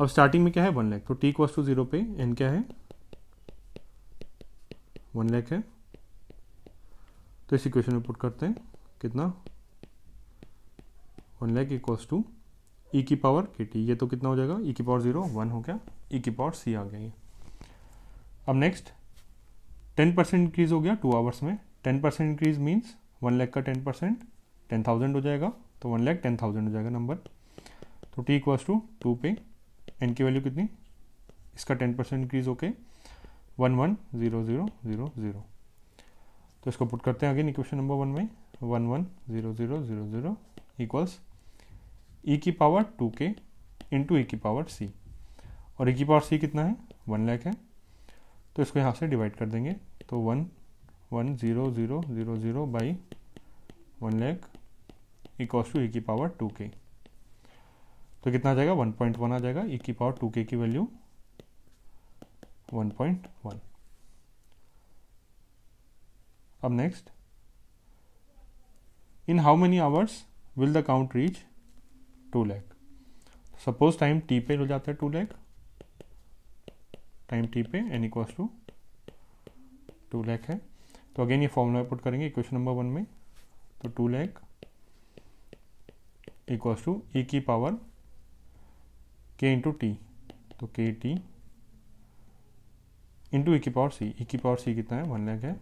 अब स्टार्टिंग में क्या है? वन लैख तो टी कॉस टू ज़ीरो पे एन क्या है? वन लैख है। तो इस इक्वेशन में पुट करते हैं। कितना? One lakh equals to e की पावर के टी ये तो कितना हो जाएगा? ई की पावर ज़ीरो वन हो गया। ई की पावर सी आ ये। अब नेक्स्ट टेन परसेंट इंक्रीज हो गया टू आवर्स में। Ten percent increase means one lakh का टेन परसेंट टेन थाउज़ेंड हो जाएगा। तो वन लैख टेन थाउज़ेंड हो जाएगा नंबर तो टी इक्वल्स टू टू पे। एन की वैल्यू कितनी? इसका टेन परसेंट इंक्रीज होके one one zero zero zero zero तो इसको पुट करते हैं अगेन इक्वेशन नंबर वन में। One one zero zero zero zero equals e की power two k into e की पावर सी और ई की पावर सी कितना है? वन लैख है। तो इसको यहाँ से डिवाइड कर देंगे। तो one one zero zero zero zero by one lakh equals to e की पावर टू के तो कितना आ जाएगा? वन पॉइंट वन आ जाएगा। ई की पावर टू के की वैल्यू वन पॉइंट वन अब next in how many hours will the count reach two lakh suppose time t पे हो जाता है टू लैख टाइम टी पे n equals to two lakh है। तो अगेन ये फॉर्मूला पुट करेंगे इक्वेशन नंबर वन में। तो two lakh equals to e की पावर के इंटू टी तो के टी इंटू ई की पावर सी ई की पावर सी कितना है? वन लैख है।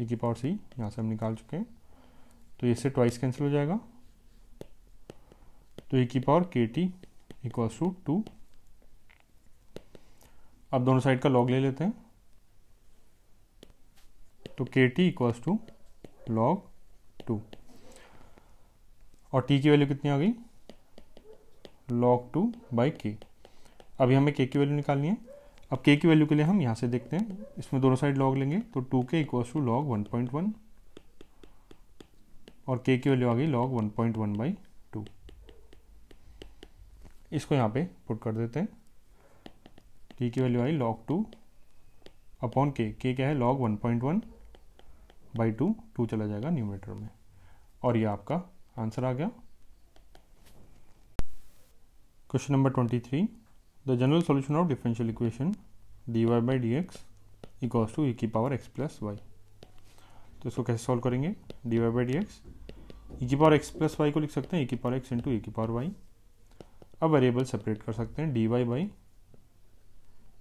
ई की पावर सी यहाँ से हम निकाल चुके हैं। तो इससे ट्वाइस कैंसिल हो जाएगा। तो ई की पावर के टी इक्वल्स टू टू अब दोनों साइड का लॉग ले लेते हैं। तो k t equals to log two और टी की वैल्यू कितनी आ गई? लॉग टू बाई के अभी हमें के की वैल्यू निकालनी है। अब के की वैल्यू के लिए हम यहाँ से देखते हैं। इसमें दोनों साइड लॉग लेंगे। तो two k equals to log one point one और के की वैल्यू आ गई log one point one by two इसको यहाँ पे पुट कर देते हैं। के की वैल्यू आई लॉग टू अपॉन के के क्या है? Log one point one by two two चला जाएगा न्यूमिनेटर में। और ये आपका आंसर आ गया। Question number twenty three the general solution of differential equation d y by d x equals to e की पावर एक्स प्लस वाई तो इसको कैसे सॉल्व करेंगे? D y by d x e की पावर एक्स प्लस वाई को लिख सकते हैं। ई की पावर एक्स इंटू ई की पावर वाई अब वेरिएबल सेपरेट कर सकते हैं। डी वाई बाई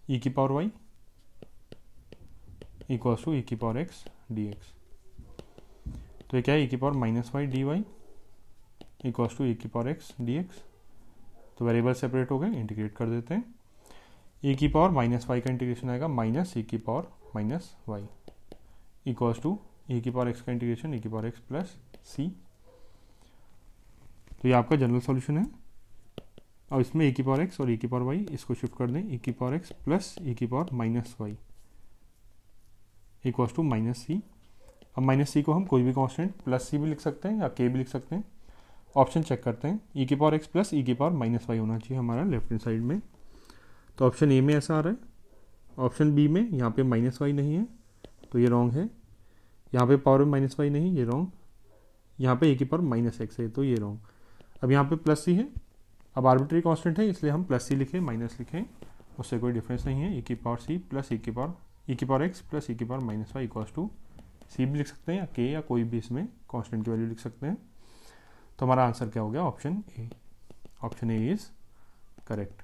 ई की power y equals to e की पावर एक्स डी एक्स तो ये क्या है? ई की power minus y d y equals to e की पावर एक्स डी एक्स तो वेरिएबल सेपरेट हो गए इंटीग्रेट कर देते हैं। ई की पावर माइनस वाई का इंटीग्रेशन आएगा माइनस ई की power minus y equals to e की पावर एक्स का इंटीग्रेशन ई की पावर एक्स प्लस सी तो ये आपका जनरल सॉल्यूशन है। और इसमें ए की पावर एक्स और ई की पावर वाई इसको शिफ्ट कर दें ई की पावर एक्स प्लस ई की power minus y equals to minus c अब माइनस सी को हम कोई भी कॉन्स्टेंट प्लस सी भी लिख सकते हैं या के भी लिख सकते हैं। ऑप्शन चेक करते हैं। ई की पावर एक्स प्लस ई की पावर माइनस वाई होना चाहिए हमारा लेफ़्ट हैंड साइड में। तो ऑप्शन ए में ऐसा आ रहा है। ऑप्शन बी में यहाँ पे माइनस वाई नहीं है तो ये रॉन्ग है। यहाँ पे पावर में माइनस वाई नहीं, ये रॉन्ग यहाँ पे ए की पावर माइनस एक्स है तो ये रॉन्ग अब यहाँ पे प्लस सी है अब आर्बिट्री कांस्टेंट है, इसलिए हम प्लस सी लिखें माइनस लिखें, उससे कोई डिफरेंस नहीं है ई की पावर सी प्लस ई की पावर ई की पावर एक्स प्लस ई की power minus y equals to c भी लिख सकते हैं, या के या कोई भी इसमें कांस्टेंट की वैल्यू लिख सकते हैं। तो हमारा आंसर क्या हो गया? Option A option A is correct